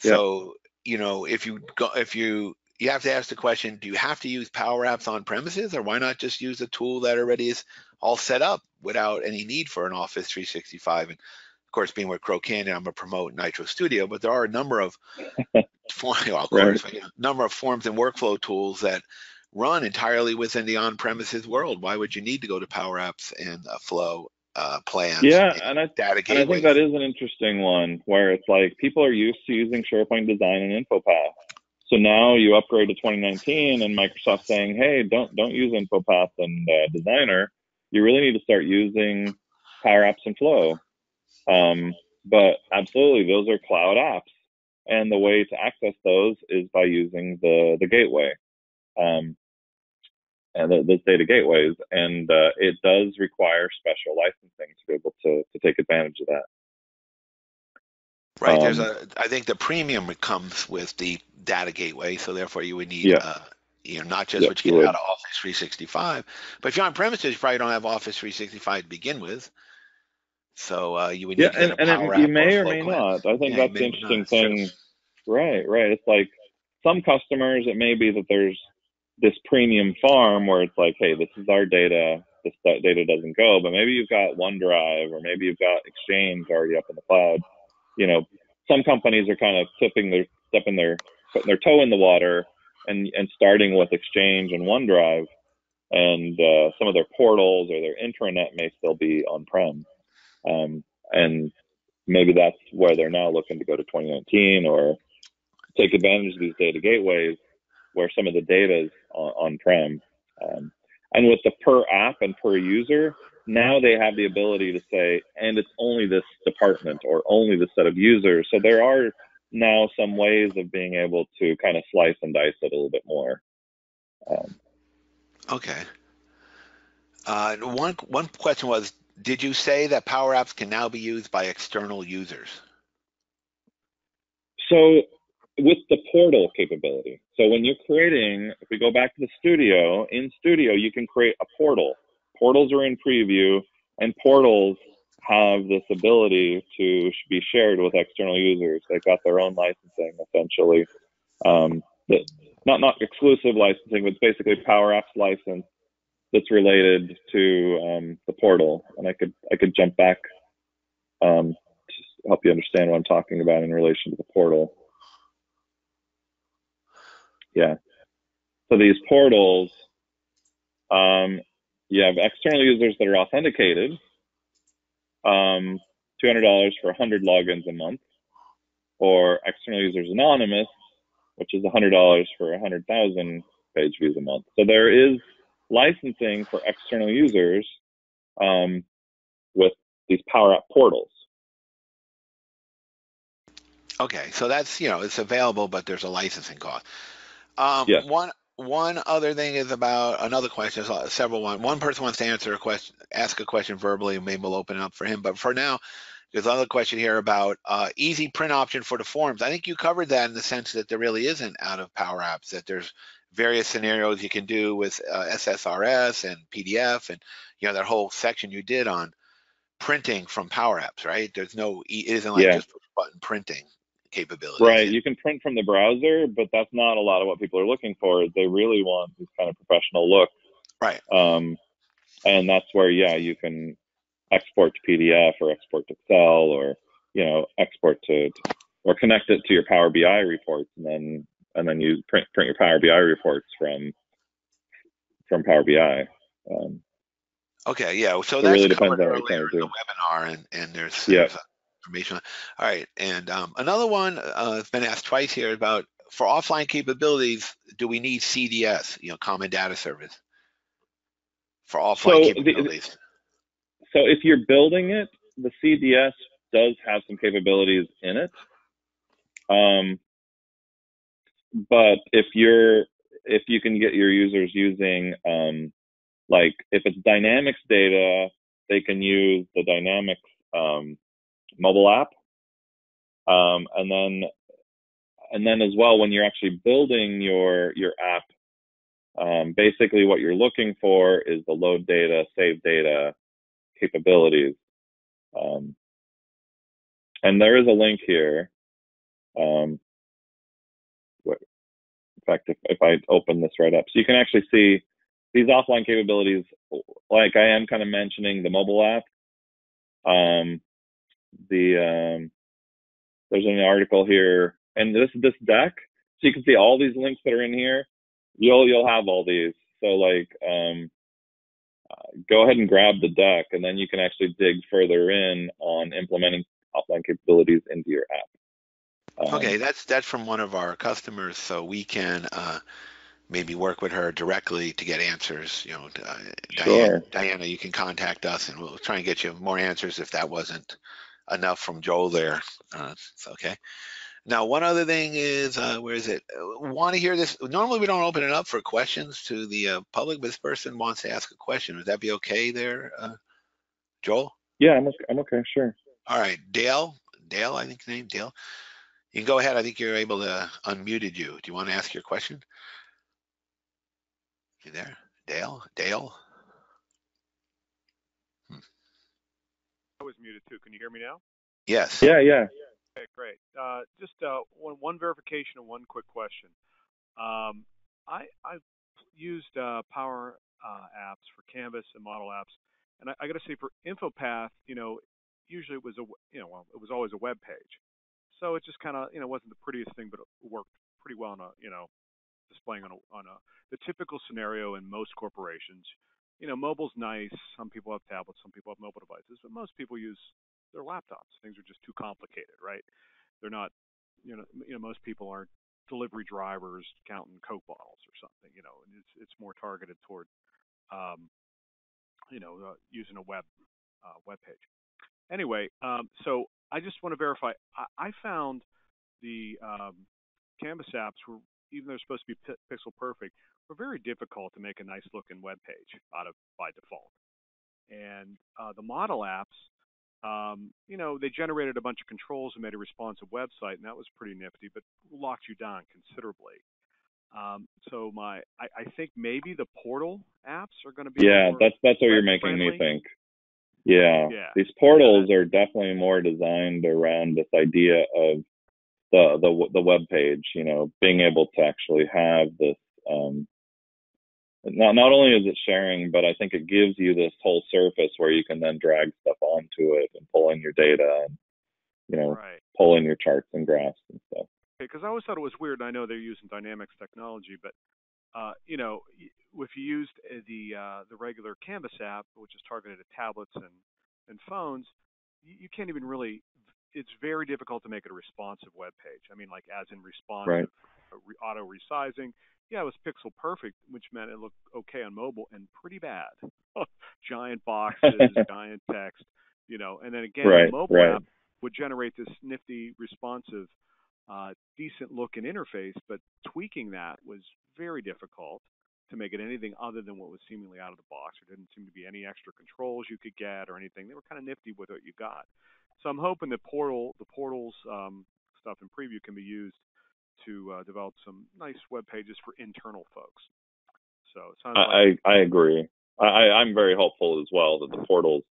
S2: So, yep. you know, if you go, if you you have to ask the question do you have to use power apps on premises or why not just use a tool that already is all set up without any need for an office 365 and of course being with crow canyon i'm going to promote nitro studio but there are a number of well, of course, right. number of forms and workflow tools that run entirely within the on-premises world why would you need to go to power apps and uh, flow uh, plans.
S1: Yeah, and, and, I, and I think that is an interesting one where it's like people are used to using SharePoint Design and InfoPath, so now you upgrade to 2019, and Microsoft saying, "Hey, don't don't use InfoPath and uh, Designer. You really need to start using Power Apps and Flow." Um, but absolutely, those are cloud apps, and the way to access those is by using the the gateway, um, and the, those data gateways, and uh, it does require special licensing to be able to to take advantage of that.
S2: Right. Um, there's a. I think the premium comes with the data gateway, so therefore you would need,
S1: yeah.
S2: uh, you know, not just yep, what you get out of Office 365, but if you're on premises, you probably don't have Office 365 to begin with. So uh, you would
S1: yeah, and, and it, you may or may not. I think yeah, that's the interesting thing. Right, right. It's like some customers, it may be that there's this premium farm where it's like, hey, this is our data. This data doesn't go, but maybe you've got OneDrive or maybe you've got Exchange already up in the cloud you know, some companies are kind of tipping their stepping their putting their toe in the water and and starting with Exchange and OneDrive, and uh, some of their portals or their intranet may still be on-prem, um, and maybe that's where they're now looking to go to 2019 or take advantage of these data gateways where some of the data is on, prem um, and with the per app and per user, now they have the ability to say, and it's only this department or only this set of users. So there are now some ways of being able to kind of slice and dice it a little bit more. Um,
S2: okay. Uh, one one question was, did you say that Power Apps can now be used by external users?
S1: So with the portal capability. So when you're creating, if we go back to the studio, in studio you can create a portal portals are in preview, and portals have this ability to be shared with external users. They've got their own licensing essentially. Um, that, not not exclusive licensing, but it's basically Power Apps license that's related to um, the portal. And I could I could jump back um, to help you understand what I'm talking about in relation to the portal. Yeah. So these portals, um, you have external users that are authenticated, um, $200 for 100 logins a month, or External Users Anonymous, which is $100 for 100,000 page views a month. So there is licensing for external users um, with these Power App portals.
S2: Okay, so that's you know it's available, but there's a licensing cost. Um,
S1: Yes.
S2: One one other thing is about another question. Several one. One person wants to answer a question, ask a question verbally, and maybe we'll open it up for him. But for now, there's another question here about uh, easy print option for the forms. I think you covered that in the sense that there really isn't out of Power Apps. That there's various scenarios you can do with uh, SSRS and PDF, and you know that whole section you did on printing from Power Apps, right? There's no, it isn't like
S1: Yeah.
S2: just push button printing capabilities.
S1: Right. You can print from the browser, but that's not a lot of what people are looking for. They really want this kind of professional look.
S2: Right.
S1: Um, and that's where, yeah, you can export to PDF or export to Excel or, you know, export to, or connect it to your Power BI reports and then, and then you print, print your Power BI reports from, from Power BI. Um,
S2: Okay, yeah. So that's
S1: really depends on
S2: earlier in the webinar, and and there's,
S1: Yeah.
S2: there's, information. All right, and um, another one uh, has been asked twice here about for offline capabilities, do we need CDS, you know, Common Data Service, for offline
S1: So the-
S2: capabilities?
S1: so if you're building it, the CDS does have some capabilities in it. Um, but if you're if you can get your users using um, like if it's Dynamics data, they can use the Dynamics um, mobile app, um, and then and then as well when you're actually building your your app, um, basically what you're looking for is the load data, save data capabilities. Um, and there is a link here. Um, in fact, if, if I open this right up, so you can actually see these offline capabilities, like I am kind of mentioning the mobile app. Um, the um, there's an article here, and this this deck, so you can see all these links that are in here. You'll you'll have all these. So like, um, uh, go ahead and grab the deck, and then you can actually dig further in on implementing offline capabilities into your app. Um,
S2: Okay, that's that's from one of our customers, so we can uh, maybe work with her directly to get answers. You know, uh, Diana,
S1: Sure.
S2: Diana, you can contact us, and we'll try and get you more answers if that wasn't enough from Joel there. Uh, it's okay. Now, one other thing is, uh, where is it? Want to hear this? Normally, we don't open it up for questions to the uh, public, but this person wants to ask a question. Would that be okay there, uh, Joel?
S1: Yeah, I'm okay, I'm okay. Sure.
S2: All right, Dale. Dale, I think the name Dale. You can go ahead. I think you're able to unmuted you. Do you want to ask your question? You there, Dale? Dale?
S3: I was muted too. Can you hear me now?
S2: Yes.
S1: Yeah, yeah.
S3: Okay, great. Uh, just uh, one, one verification and one quick question. Um, I, I've used uh, Power uh, apps for Canvas and model apps, and I, I got to say for InfoPath, you know, usually it was a, w- you know, well, it was always a web page, so it just kind of, you know, wasn't the prettiest thing, but it worked pretty well on a, you know, displaying on a, on a the typical scenario in most corporations. You know, mobile's nice. Some people have tablets, some people have mobile devices, but most people use their laptops. Things are just too complicated, right? They're not, you know, you know, most people aren't delivery drivers counting Coke bottles or something, you know, it's it's more targeted toward, um, you know, uh, using a web uh, web page. Anyway, um, so I just want to verify. I, I found the um, Canvas apps were even though they're supposed to be pi- pixel perfect, were very difficult to make a nice looking web page out of by default. And uh, the model apps, um, you know, they generated a bunch of controls and made a responsive website, and that was pretty nifty, but locked you down considerably. Um, so my, I, I think maybe the portal apps are going to be
S1: Yeah, that's that's what you're making me think. Yeah.
S3: Yeah.
S1: These portals are definitely more designed around this idea of the the the web page, you know, being able to actually have this um not not only is it sharing, but I think it gives you this whole surface where you can then drag stuff onto it and pull in your data and you know,
S3: right.
S1: pull in your charts and graphs and stuff.
S3: because I always thought it was weird. and I know they're using Dynamics technology, but uh, you know, if you used uh, the uh, the regular Canvas app, which is targeted at tablets and and phones, you can't even really. It's very difficult to make it a responsive web page. I mean, like as in responsive, right. auto resizing. Yeah, it was pixel perfect, which meant it looked okay on mobile and pretty bad. giant boxes, giant text, you know. And then again,
S1: right,
S3: the mobile
S1: right.
S3: app would generate this nifty, responsive, uh, decent looking interface, but tweaking that was very difficult to make it anything other than what was seemingly out of the box. There didn't seem to be any extra controls you could get or anything. They were kind of nifty with what you got. So I'm hoping the portal, the portals um, stuff in preview can be used to uh, develop some nice web pages for internal folks. So
S1: I,
S3: like
S1: I, I agree. I, I'm very hopeful as well that the portals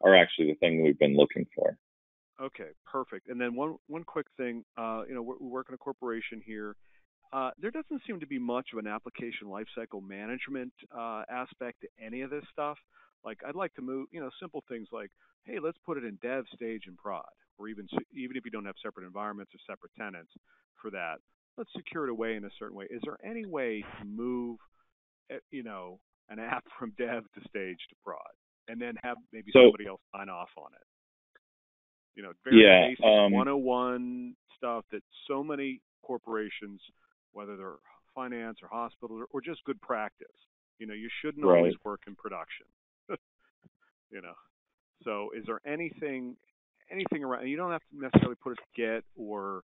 S1: are actually the thing we've been looking for.
S3: Okay, perfect. And then one one quick thing, uh, you know, we work in a corporation here. Uh, there doesn't seem to be much of an application lifecycle management uh, aspect to any of this stuff. Like I'd like to move, you know, simple things like, hey, let's put it in dev, stage, and prod, or even even if you don't have separate environments or separate tenants for that, let's secure it away in a certain way. Is there any way to move, eh, you know, an app from dev to stage to prod, and then have maybe
S1: So-
S3: somebody else sign off on it? You know, very
S1: Yeah,
S3: basic
S1: um,
S3: 101 stuff that so many corporations, whether they're finance or hospital or, or just good practice, you know, you shouldn't always work in production. You know, so is there anything anything around? You don't have to necessarily put it to Git or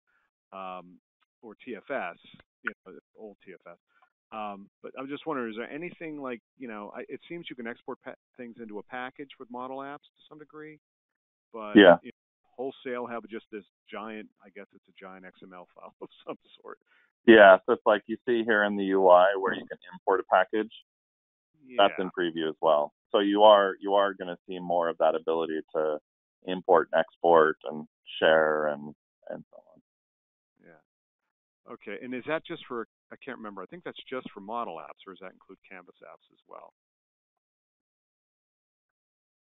S3: um, or TFS, you know, old TFS. Um, but I'm just wondering, is there anything like, you know, I, it seems you can export pa- things into a package with model apps to some degree, but
S1: Yeah.
S3: you know, wholesale have just this giant, I guess it's a giant XML file of some sort.
S1: Yeah, so it's like you see here in the UI where you can import a package.
S3: Yeah.
S1: That's in preview as well. So you are you are going to see more of that ability to import and export and share and and so on.
S3: Yeah. Okay. And is that just for? I can't remember. I think that's just for model apps, or does that include Canvas apps as well?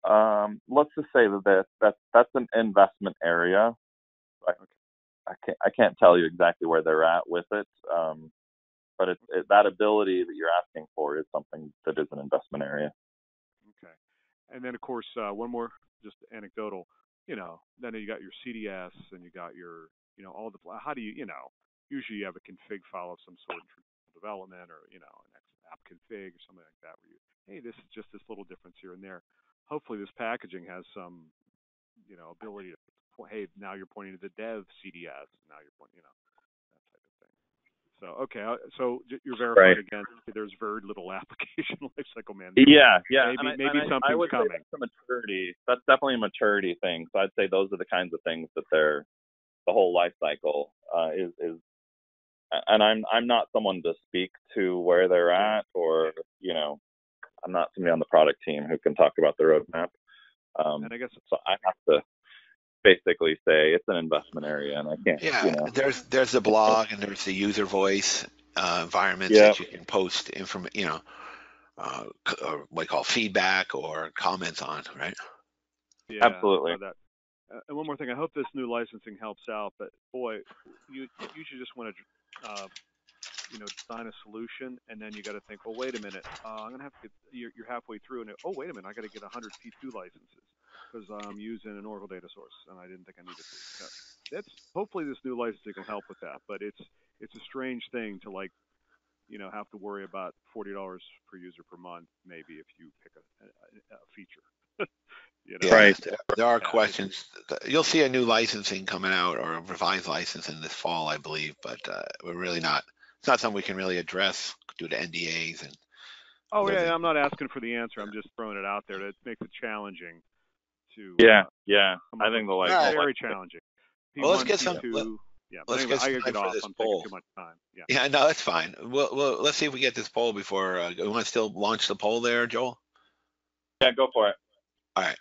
S1: Um, let's just say that that that's that's an investment area. I, I can't I can't tell you exactly where they're at with it, um, but it, it, that ability that you're asking for is something that is an investment area.
S3: And then of course, uh, one more just anecdotal. You know, then you got your CDS and you got your, you know, all the. How do you, you know, usually you have a config file of some sort in development or you know an app config or something like that where you, hey, this is just this little difference here and there. Hopefully, this packaging has some, you know, ability to. Hey, now you're pointing to the dev CDS. Now you're pointing, you know, that type of thing. So okay, so you're verifying
S1: Right.
S3: again. There's very little application lifecycle management.
S1: Yeah, yeah.
S3: Maybe-
S1: and I,
S3: maybe
S1: and I- I
S3: something's
S1: would say
S3: coming.
S1: that's a maturity. That's definitely a maturity thing. So I'd say those are the kinds of things that they're the whole life cycle uh, is is. And I'm I'm not someone to speak to where they're at, or you know, I'm not somebody on the product team who can talk about the roadmap. Um,
S3: And I guess
S1: so I have to basically say it's an investment area, and I can't.
S2: Yeah,
S1: You know,
S2: there's there's the blog and there's the user voice uh, environments
S1: Yeah.
S2: that you can post inform you know uh, c- or what you call feedback or comments on, right?
S3: Yeah,
S1: Absolutely.
S3: uh, That. Uh, and one more thing, I hope this new licensing helps out. But boy, you you should just want to, uh, you know, design a solution, and then you got to think, well, wait a minute, uh, I'm gonna have to get. You're, you're halfway through, and oh, wait a minute, I got to get 100 P2 licenses because I'm using an Oracle data source, and I didn't think I needed to. So that's hopefully this new licensing will help with that. But it's it's a strange thing to like, you know, have to worry about forty dollars per user per month, maybe if you pick a, a, a feature. you know?
S2: Yeah,
S1: Right.
S2: There, there are
S3: Yeah.
S2: questions. You'll see a new licensing coming out or a revised licensing this fall, I believe, but uh, we're really not. It's not something we can really address due to NDAs and
S3: Oh yeah, I'm not asking for the answer. I'm just throwing it out there. That makes it challenging to.
S1: yeah,
S3: uh,
S1: yeah.
S3: come
S1: I think the
S3: with-
S1: like
S2: Alright.
S3: very challenging.
S2: Well, let's get some-
S3: P2,
S2: let-
S3: yeah,
S2: let's
S3: anyway,
S2: get some
S3: gotta get off.
S2: this
S3: I'm taking
S2: poll.
S3: too much time. Yeah.
S2: yeah, no, that's fine. We'll, we'll let's see if we get this poll before. Uh, we want to still launch the poll there, Joel.
S1: yeah. Go for it.
S2: All right.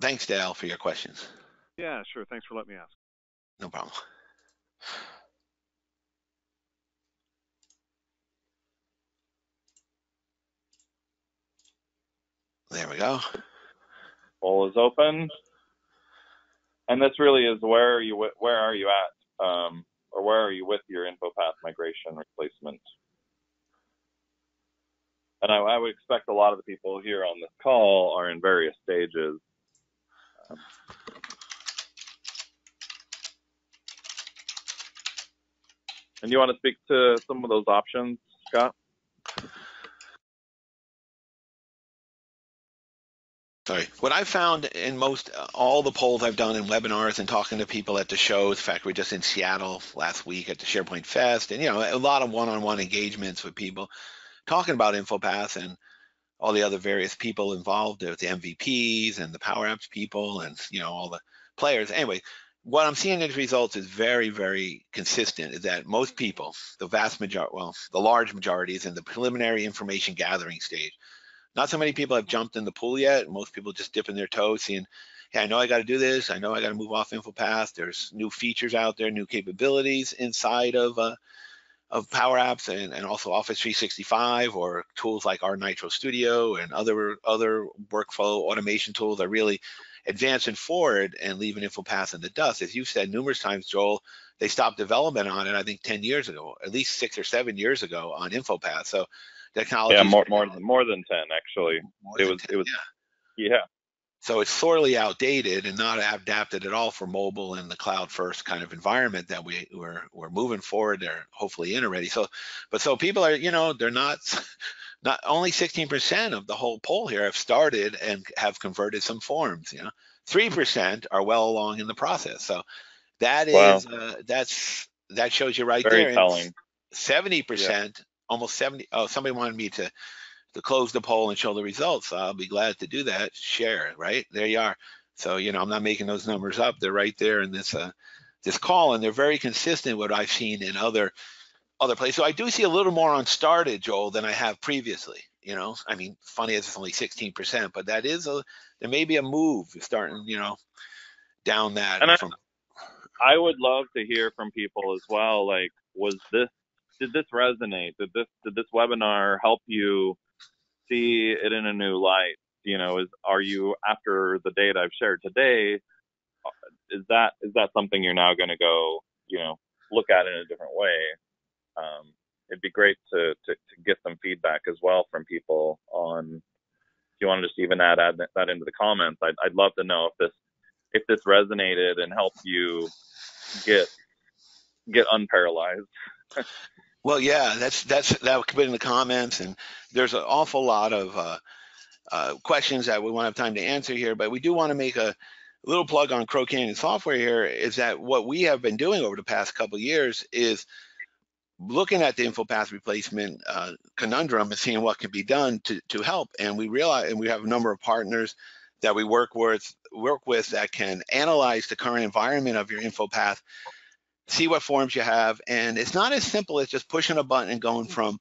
S2: Thanks, Dale, for your questions.
S3: Yeah, sure. Thanks for letting me ask.
S2: No problem. There we go.
S1: Poll is open. And this really is where are you where are you at, um, or where are you with your InfoPath migration replacement? And I, I would expect a lot of the people here on this call are in various stages. And you want to speak to some of those options, Scott?
S2: Sorry. What I've found in most uh, all the polls I've done in webinars and talking to people at the shows, in fact, we are just in Seattle last week at the SharePoint Fest, and you know, a lot of one-on-one engagements with people talking about InfoPath and all the other various people involved with the MVPs and the Power Apps people and you know all the players. Anyway, what I'm seeing in the results is very, very consistent. Is that most people, the vast majority, well, the large majority is in the preliminary information gathering stage. Not so many people have jumped in the pool yet. Most people just dipping their toes, seeing, hey, I know I got to do this. I know I got to move off InfoPath. There's new features out there, new capabilities inside of uh, of Power Apps and, and also Office 365 or tools like our Nitro Studio and other other workflow automation tools are really advancing forward and leaving InfoPath in the dust. As you've said numerous times, Joel, they stopped development on it, I think 10 years ago, at least six or seven years ago on InfoPath. So technology.
S1: Yeah, more, more, than, more than 10, actually. More it was, 10, it was, yeah. yeah.
S2: So it's sorely outdated and not adapted at all for mobile and the cloud first kind of environment that we we're, we're moving forward. They're hopefully in already. So, but so people are, you know, they're not, not only 16% of the whole poll here have started and have converted some forms, you know, 3% are well along in the process. So that is, wow. uh, that's, that shows you right
S1: Very
S2: there.
S1: Telling.
S2: 70%, yeah. Almost 70, oh, somebody wanted me to, to close the poll and show the results. I'll be glad to do that. Share, right? There you are. So, you know, I'm not making those numbers up. They're right there in this uh, this call, and they're very consistent with what I've seen in other other places. So I do see a little more on started, Joel, than I have previously. You know, I mean, funny as it's only 16%, but that is a there may be a move starting, you know, down that.
S1: And. I, I would love to hear from people as well. Like, was this did this resonate? Did this did this webinar help you see it in a new light? You know, is are you after the data I've shared today? Uh, is that is that something you're now going to go, you know, look at in a different way? Um, it'd be great to, to, to get some feedback as well from people on. If you want to just even add, add that into the comments, I'd, I'd love to know if this if this resonated and helped you get get unparalyzed.
S2: Well, yeah, that's that's that could be in the comments, and there's an awful lot of uh, uh, questions that we won't have time to answer here, but we do want to make a little plug on Crow Canyon software here. Is that what we have been doing over the past couple years is looking at the InfoPath replacement uh, conundrum and seeing what can be done to to help. And we realize, and we have a number of partners that we work with work with that can analyze the current environment of your InfoPath see what forms you have. And it's not as simple as just pushing a button and going from,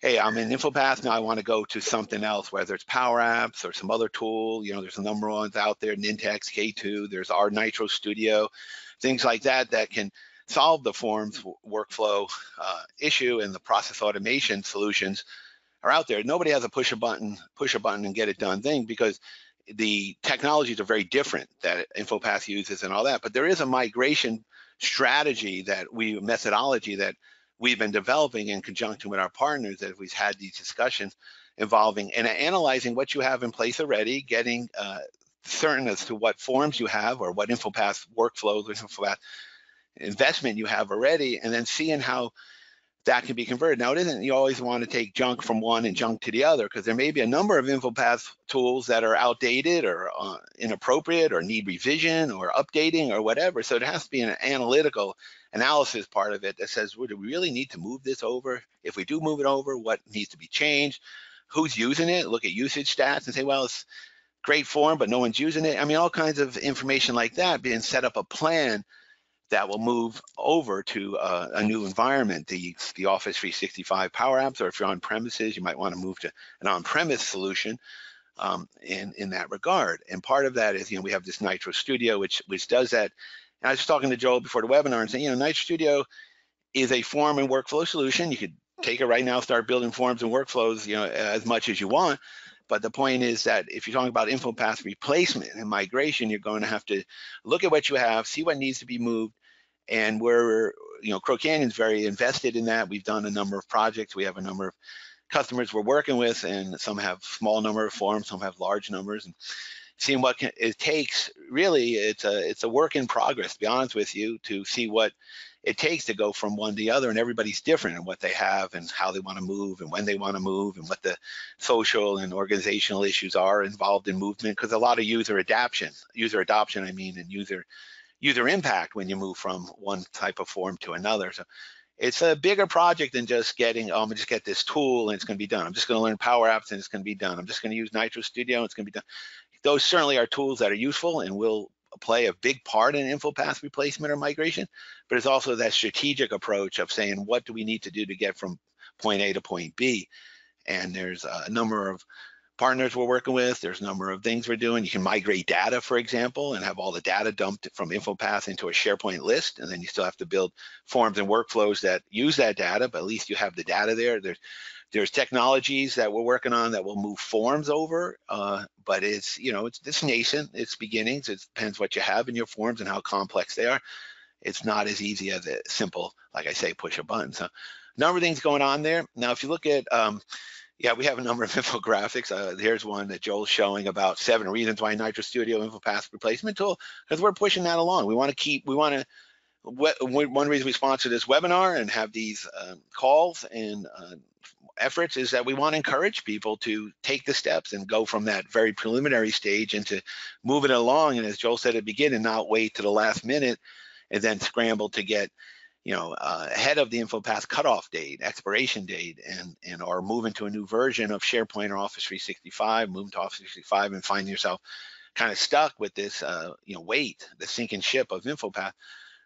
S2: hey, I'm in InfoPath, now I want to go to something else, whether it's Power Apps or some other tool. You know, there's a number of ones out there, Nintex, K2, there's our Nitro Studio, things like that that can solve the forms workflow uh, issue and the process automation solutions are out there. Nobody has a push a button, push a button and get it done thing because the technologies are very different that InfoPath uses and all that. But there is a migration strategy that we methodology that we've been developing in conjunction with our partners that we've had these discussions involving and analyzing what you have in place already, getting uh, certain as to what forms you have or what InfoPath workflows or InfoPath investment you have already, and then seeing how that can be converted. Now, it isn't you always want to take junk from one and junk to the other because there may be a number of InfoPath tools that are outdated or uh, inappropriate or need revision or updating or whatever. So there has to be an analytical analysis part of it that says, well, do we really need to move this over? If we do move it over, what needs to be changed? Who's using it? Look at usage stats and say, well, it's great form, but no one's using it. I mean, all kinds of information like that being set up a plan that will move over to uh, a new environment, the, the Office 365 Power Apps, or if you're on premises, you might want to move to an on-premise solution um, in, in that regard. And part of that is, you know, we have this Nitro Studio, which, which does that. And I was talking to Joel before the webinar and saying, you know, Nitro Studio is a form and workflow solution. You could take it right now, start building forms and workflows, you know, as much as you want. But the point is that if you're talking about InfoPath replacement and migration, you're going to have to look at what you have, see what needs to be moved, and we're, you know, Crow Canyon's very invested in that. We've done a number of projects. We have a number of customers we're working with, and some have small number of forms, some have large numbers. And, seeing what can, it takes. Really, it's a it's a work in progress. To be honest with you, to see what it takes to go from one to the other, and everybody's different in what they have and how they want to move and when they want to move and what the social and organizational issues are involved in movement. Because a lot of user adaptation, user adoption, I mean, and user user impact when you move from one type of form to another. So it's a bigger project than just getting, oh, I'm just get this tool and it's gonna be done. I'm just gonna learn Power Apps and it's gonna be done. I'm just gonna use Nitro Studio and it's gonna be done. Those certainly are tools that are useful and will play a big part in InfoPath replacement or migration, but it's also that strategic approach of saying, what do we need to do to get from point A to point B? And there's a number of partners we're working with. There's a number of things we're doing. You can migrate data, for example, and have all the data dumped from InfoPath into a SharePoint list, and then you still have to build forms and workflows that use that data, but at least you have the data there. There's there's technologies that we're working on that will move forms over, uh, but it's you know it's this nascent, it's beginnings. It depends what you have in your forms and how complex they are. It's not as easy as a simple, like I say, push a button. So, a number of things going on there. Now, if you look at um, yeah, we have a number of infographics. Uh, here's one that Joel's showing about seven reasons why Nitro Studio InfoPath replacement tool, because we're pushing that along. We want to keep, we want to, one reason we sponsor this webinar and have these uh, calls and uh, efforts is that we want to encourage people to take the steps and go from that very preliminary stage into moving it along. And as Joel said at the beginning, not wait to the last minute and then scramble to get you know, uh, ahead of the InfoPath cutoff date, expiration date, and and or move into a new version of SharePoint or Office 365, move to Office 365 and find yourself kind of stuck with this, uh, you know, weight, the sinking ship of InfoPath.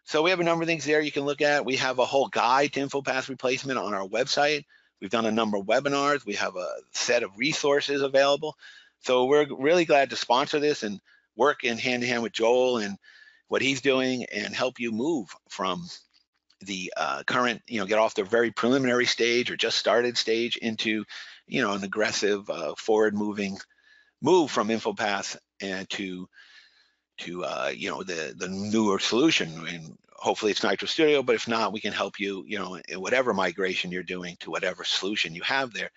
S2: So we have a number of things there you can look at. We have a whole guide to InfoPath replacement on our website. We've done a number of webinars. We have a set of resources available. So we're really glad to sponsor this and work in hand in hand with Joel and what he's doing and help you move from the uh, current, you know, get off the very preliminary stage or just started stage into, you know, an aggressive uh, forward moving move from InfoPath and to, to uh, you know, the the newer solution. And hopefully it's Nitro Studio, but if not, we can help you, you know, in whatever migration you're doing to whatever solution you have there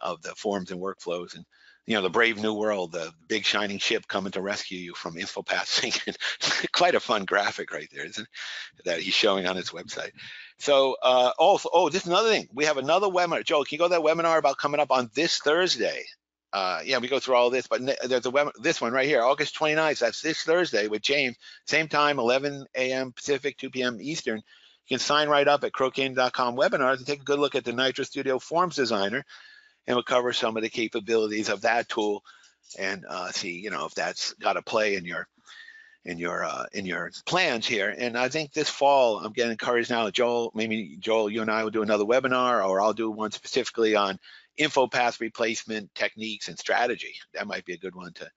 S2: of the forms and workflows and you know, the brave new world, the big shining ship coming to rescue you from InfoPath. Quite a fun graphic right there, isn't it? That he's showing on his website. So uh, also, oh, this is another thing. We have another webinar. Joe, can you go to that webinar about coming up on this Thursday? Uh, yeah, we go through all this, but there's a web, this one right here, August 29th. That's this Thursday with James. Same time, 11 a.m. Pacific, 2 p.m. Eastern. You can sign right up at crowcanyon.com webinars and take a good look at the Nitro Studio Forms Designer and we'll cover some of the capabilities of that tool and uh, see, you know, if that's got to play in your in your uh, in your plans here. And I think this fall, I'm getting encouraged now. Joel, maybe Joel, you and I will do another webinar, or I'll do one specifically on InfoPath replacement techniques and strategy. That might be a good one to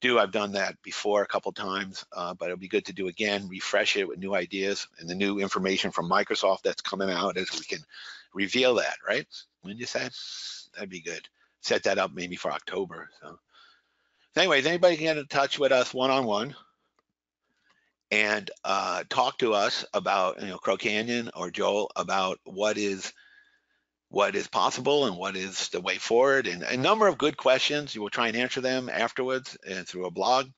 S2: do. I've done that before a couple times, uh, but it'll be good to do again, refresh it with new ideas and the new information from Microsoft that's coming out as we can reveal that, right? When you say? that'd be good. Set that up maybe for October. So, anyways, anybody can get in touch with us one on one and uh, talk to us about you know Crow Canyon or Joel about what is what is possible and what is the way forward and a number of good questions. You will try and answer them afterwards and through a blog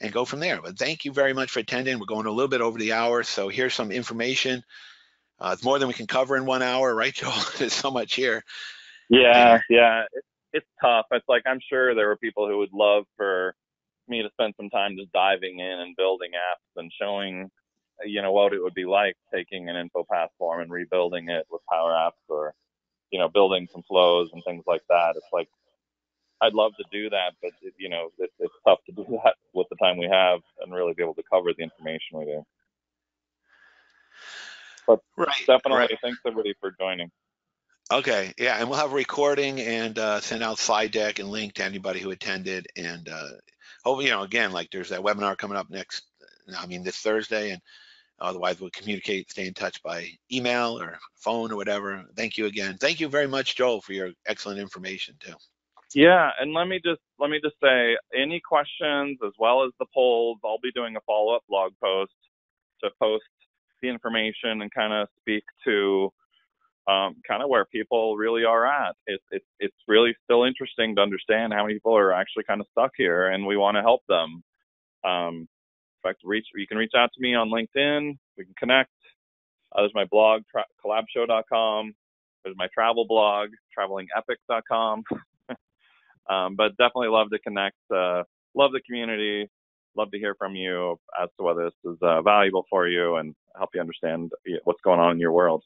S2: and go from there. But thank you very much for attending. We're going a little bit over the hour, so here's some information. Uh, it's more than we can cover in one hour, right, Joel? There's so much here.
S1: Yeah, yeah, it's it's tough. It's like I'm sure there were people who would love for me to spend some time just diving in and building apps and showing, you know, what it would be like taking an InfoPath form and rebuilding it with Power Apps or, you know, building some flows and things like that. It's like I'd love to do that, but it, you know, it, it's tough to do that with the time we have and really be able to cover the information we do. But right, definitely, right. thanks everybody for joining.
S2: Okay, yeah, and we'll have a recording and uh, send out slide deck and link to anybody who attended. And uh, oh, you know, again, like there's that webinar coming up next. I mean, this Thursday, and otherwise we'll communicate, stay in touch by email or phone or whatever. Thank you again. Thank you very much, Joel, for your excellent information too.
S1: Yeah, and let me just let me just say, any questions as well as the polls, I'll be doing a follow-up blog post to post the information and kind of speak to um, kind of where people really are at. It's it's it's really still interesting to understand how many people are actually kind of stuck here, and we want to help them. Um, in reach you can reach out to me on LinkedIn. We can connect. Uh, there's my blog, tra- collabshow.com. There's my travel blog, travelingepic.com. um, but definitely love to connect. Uh, love the community. Love to hear from you as to whether this is uh, valuable for you and help you understand what's going on in your world.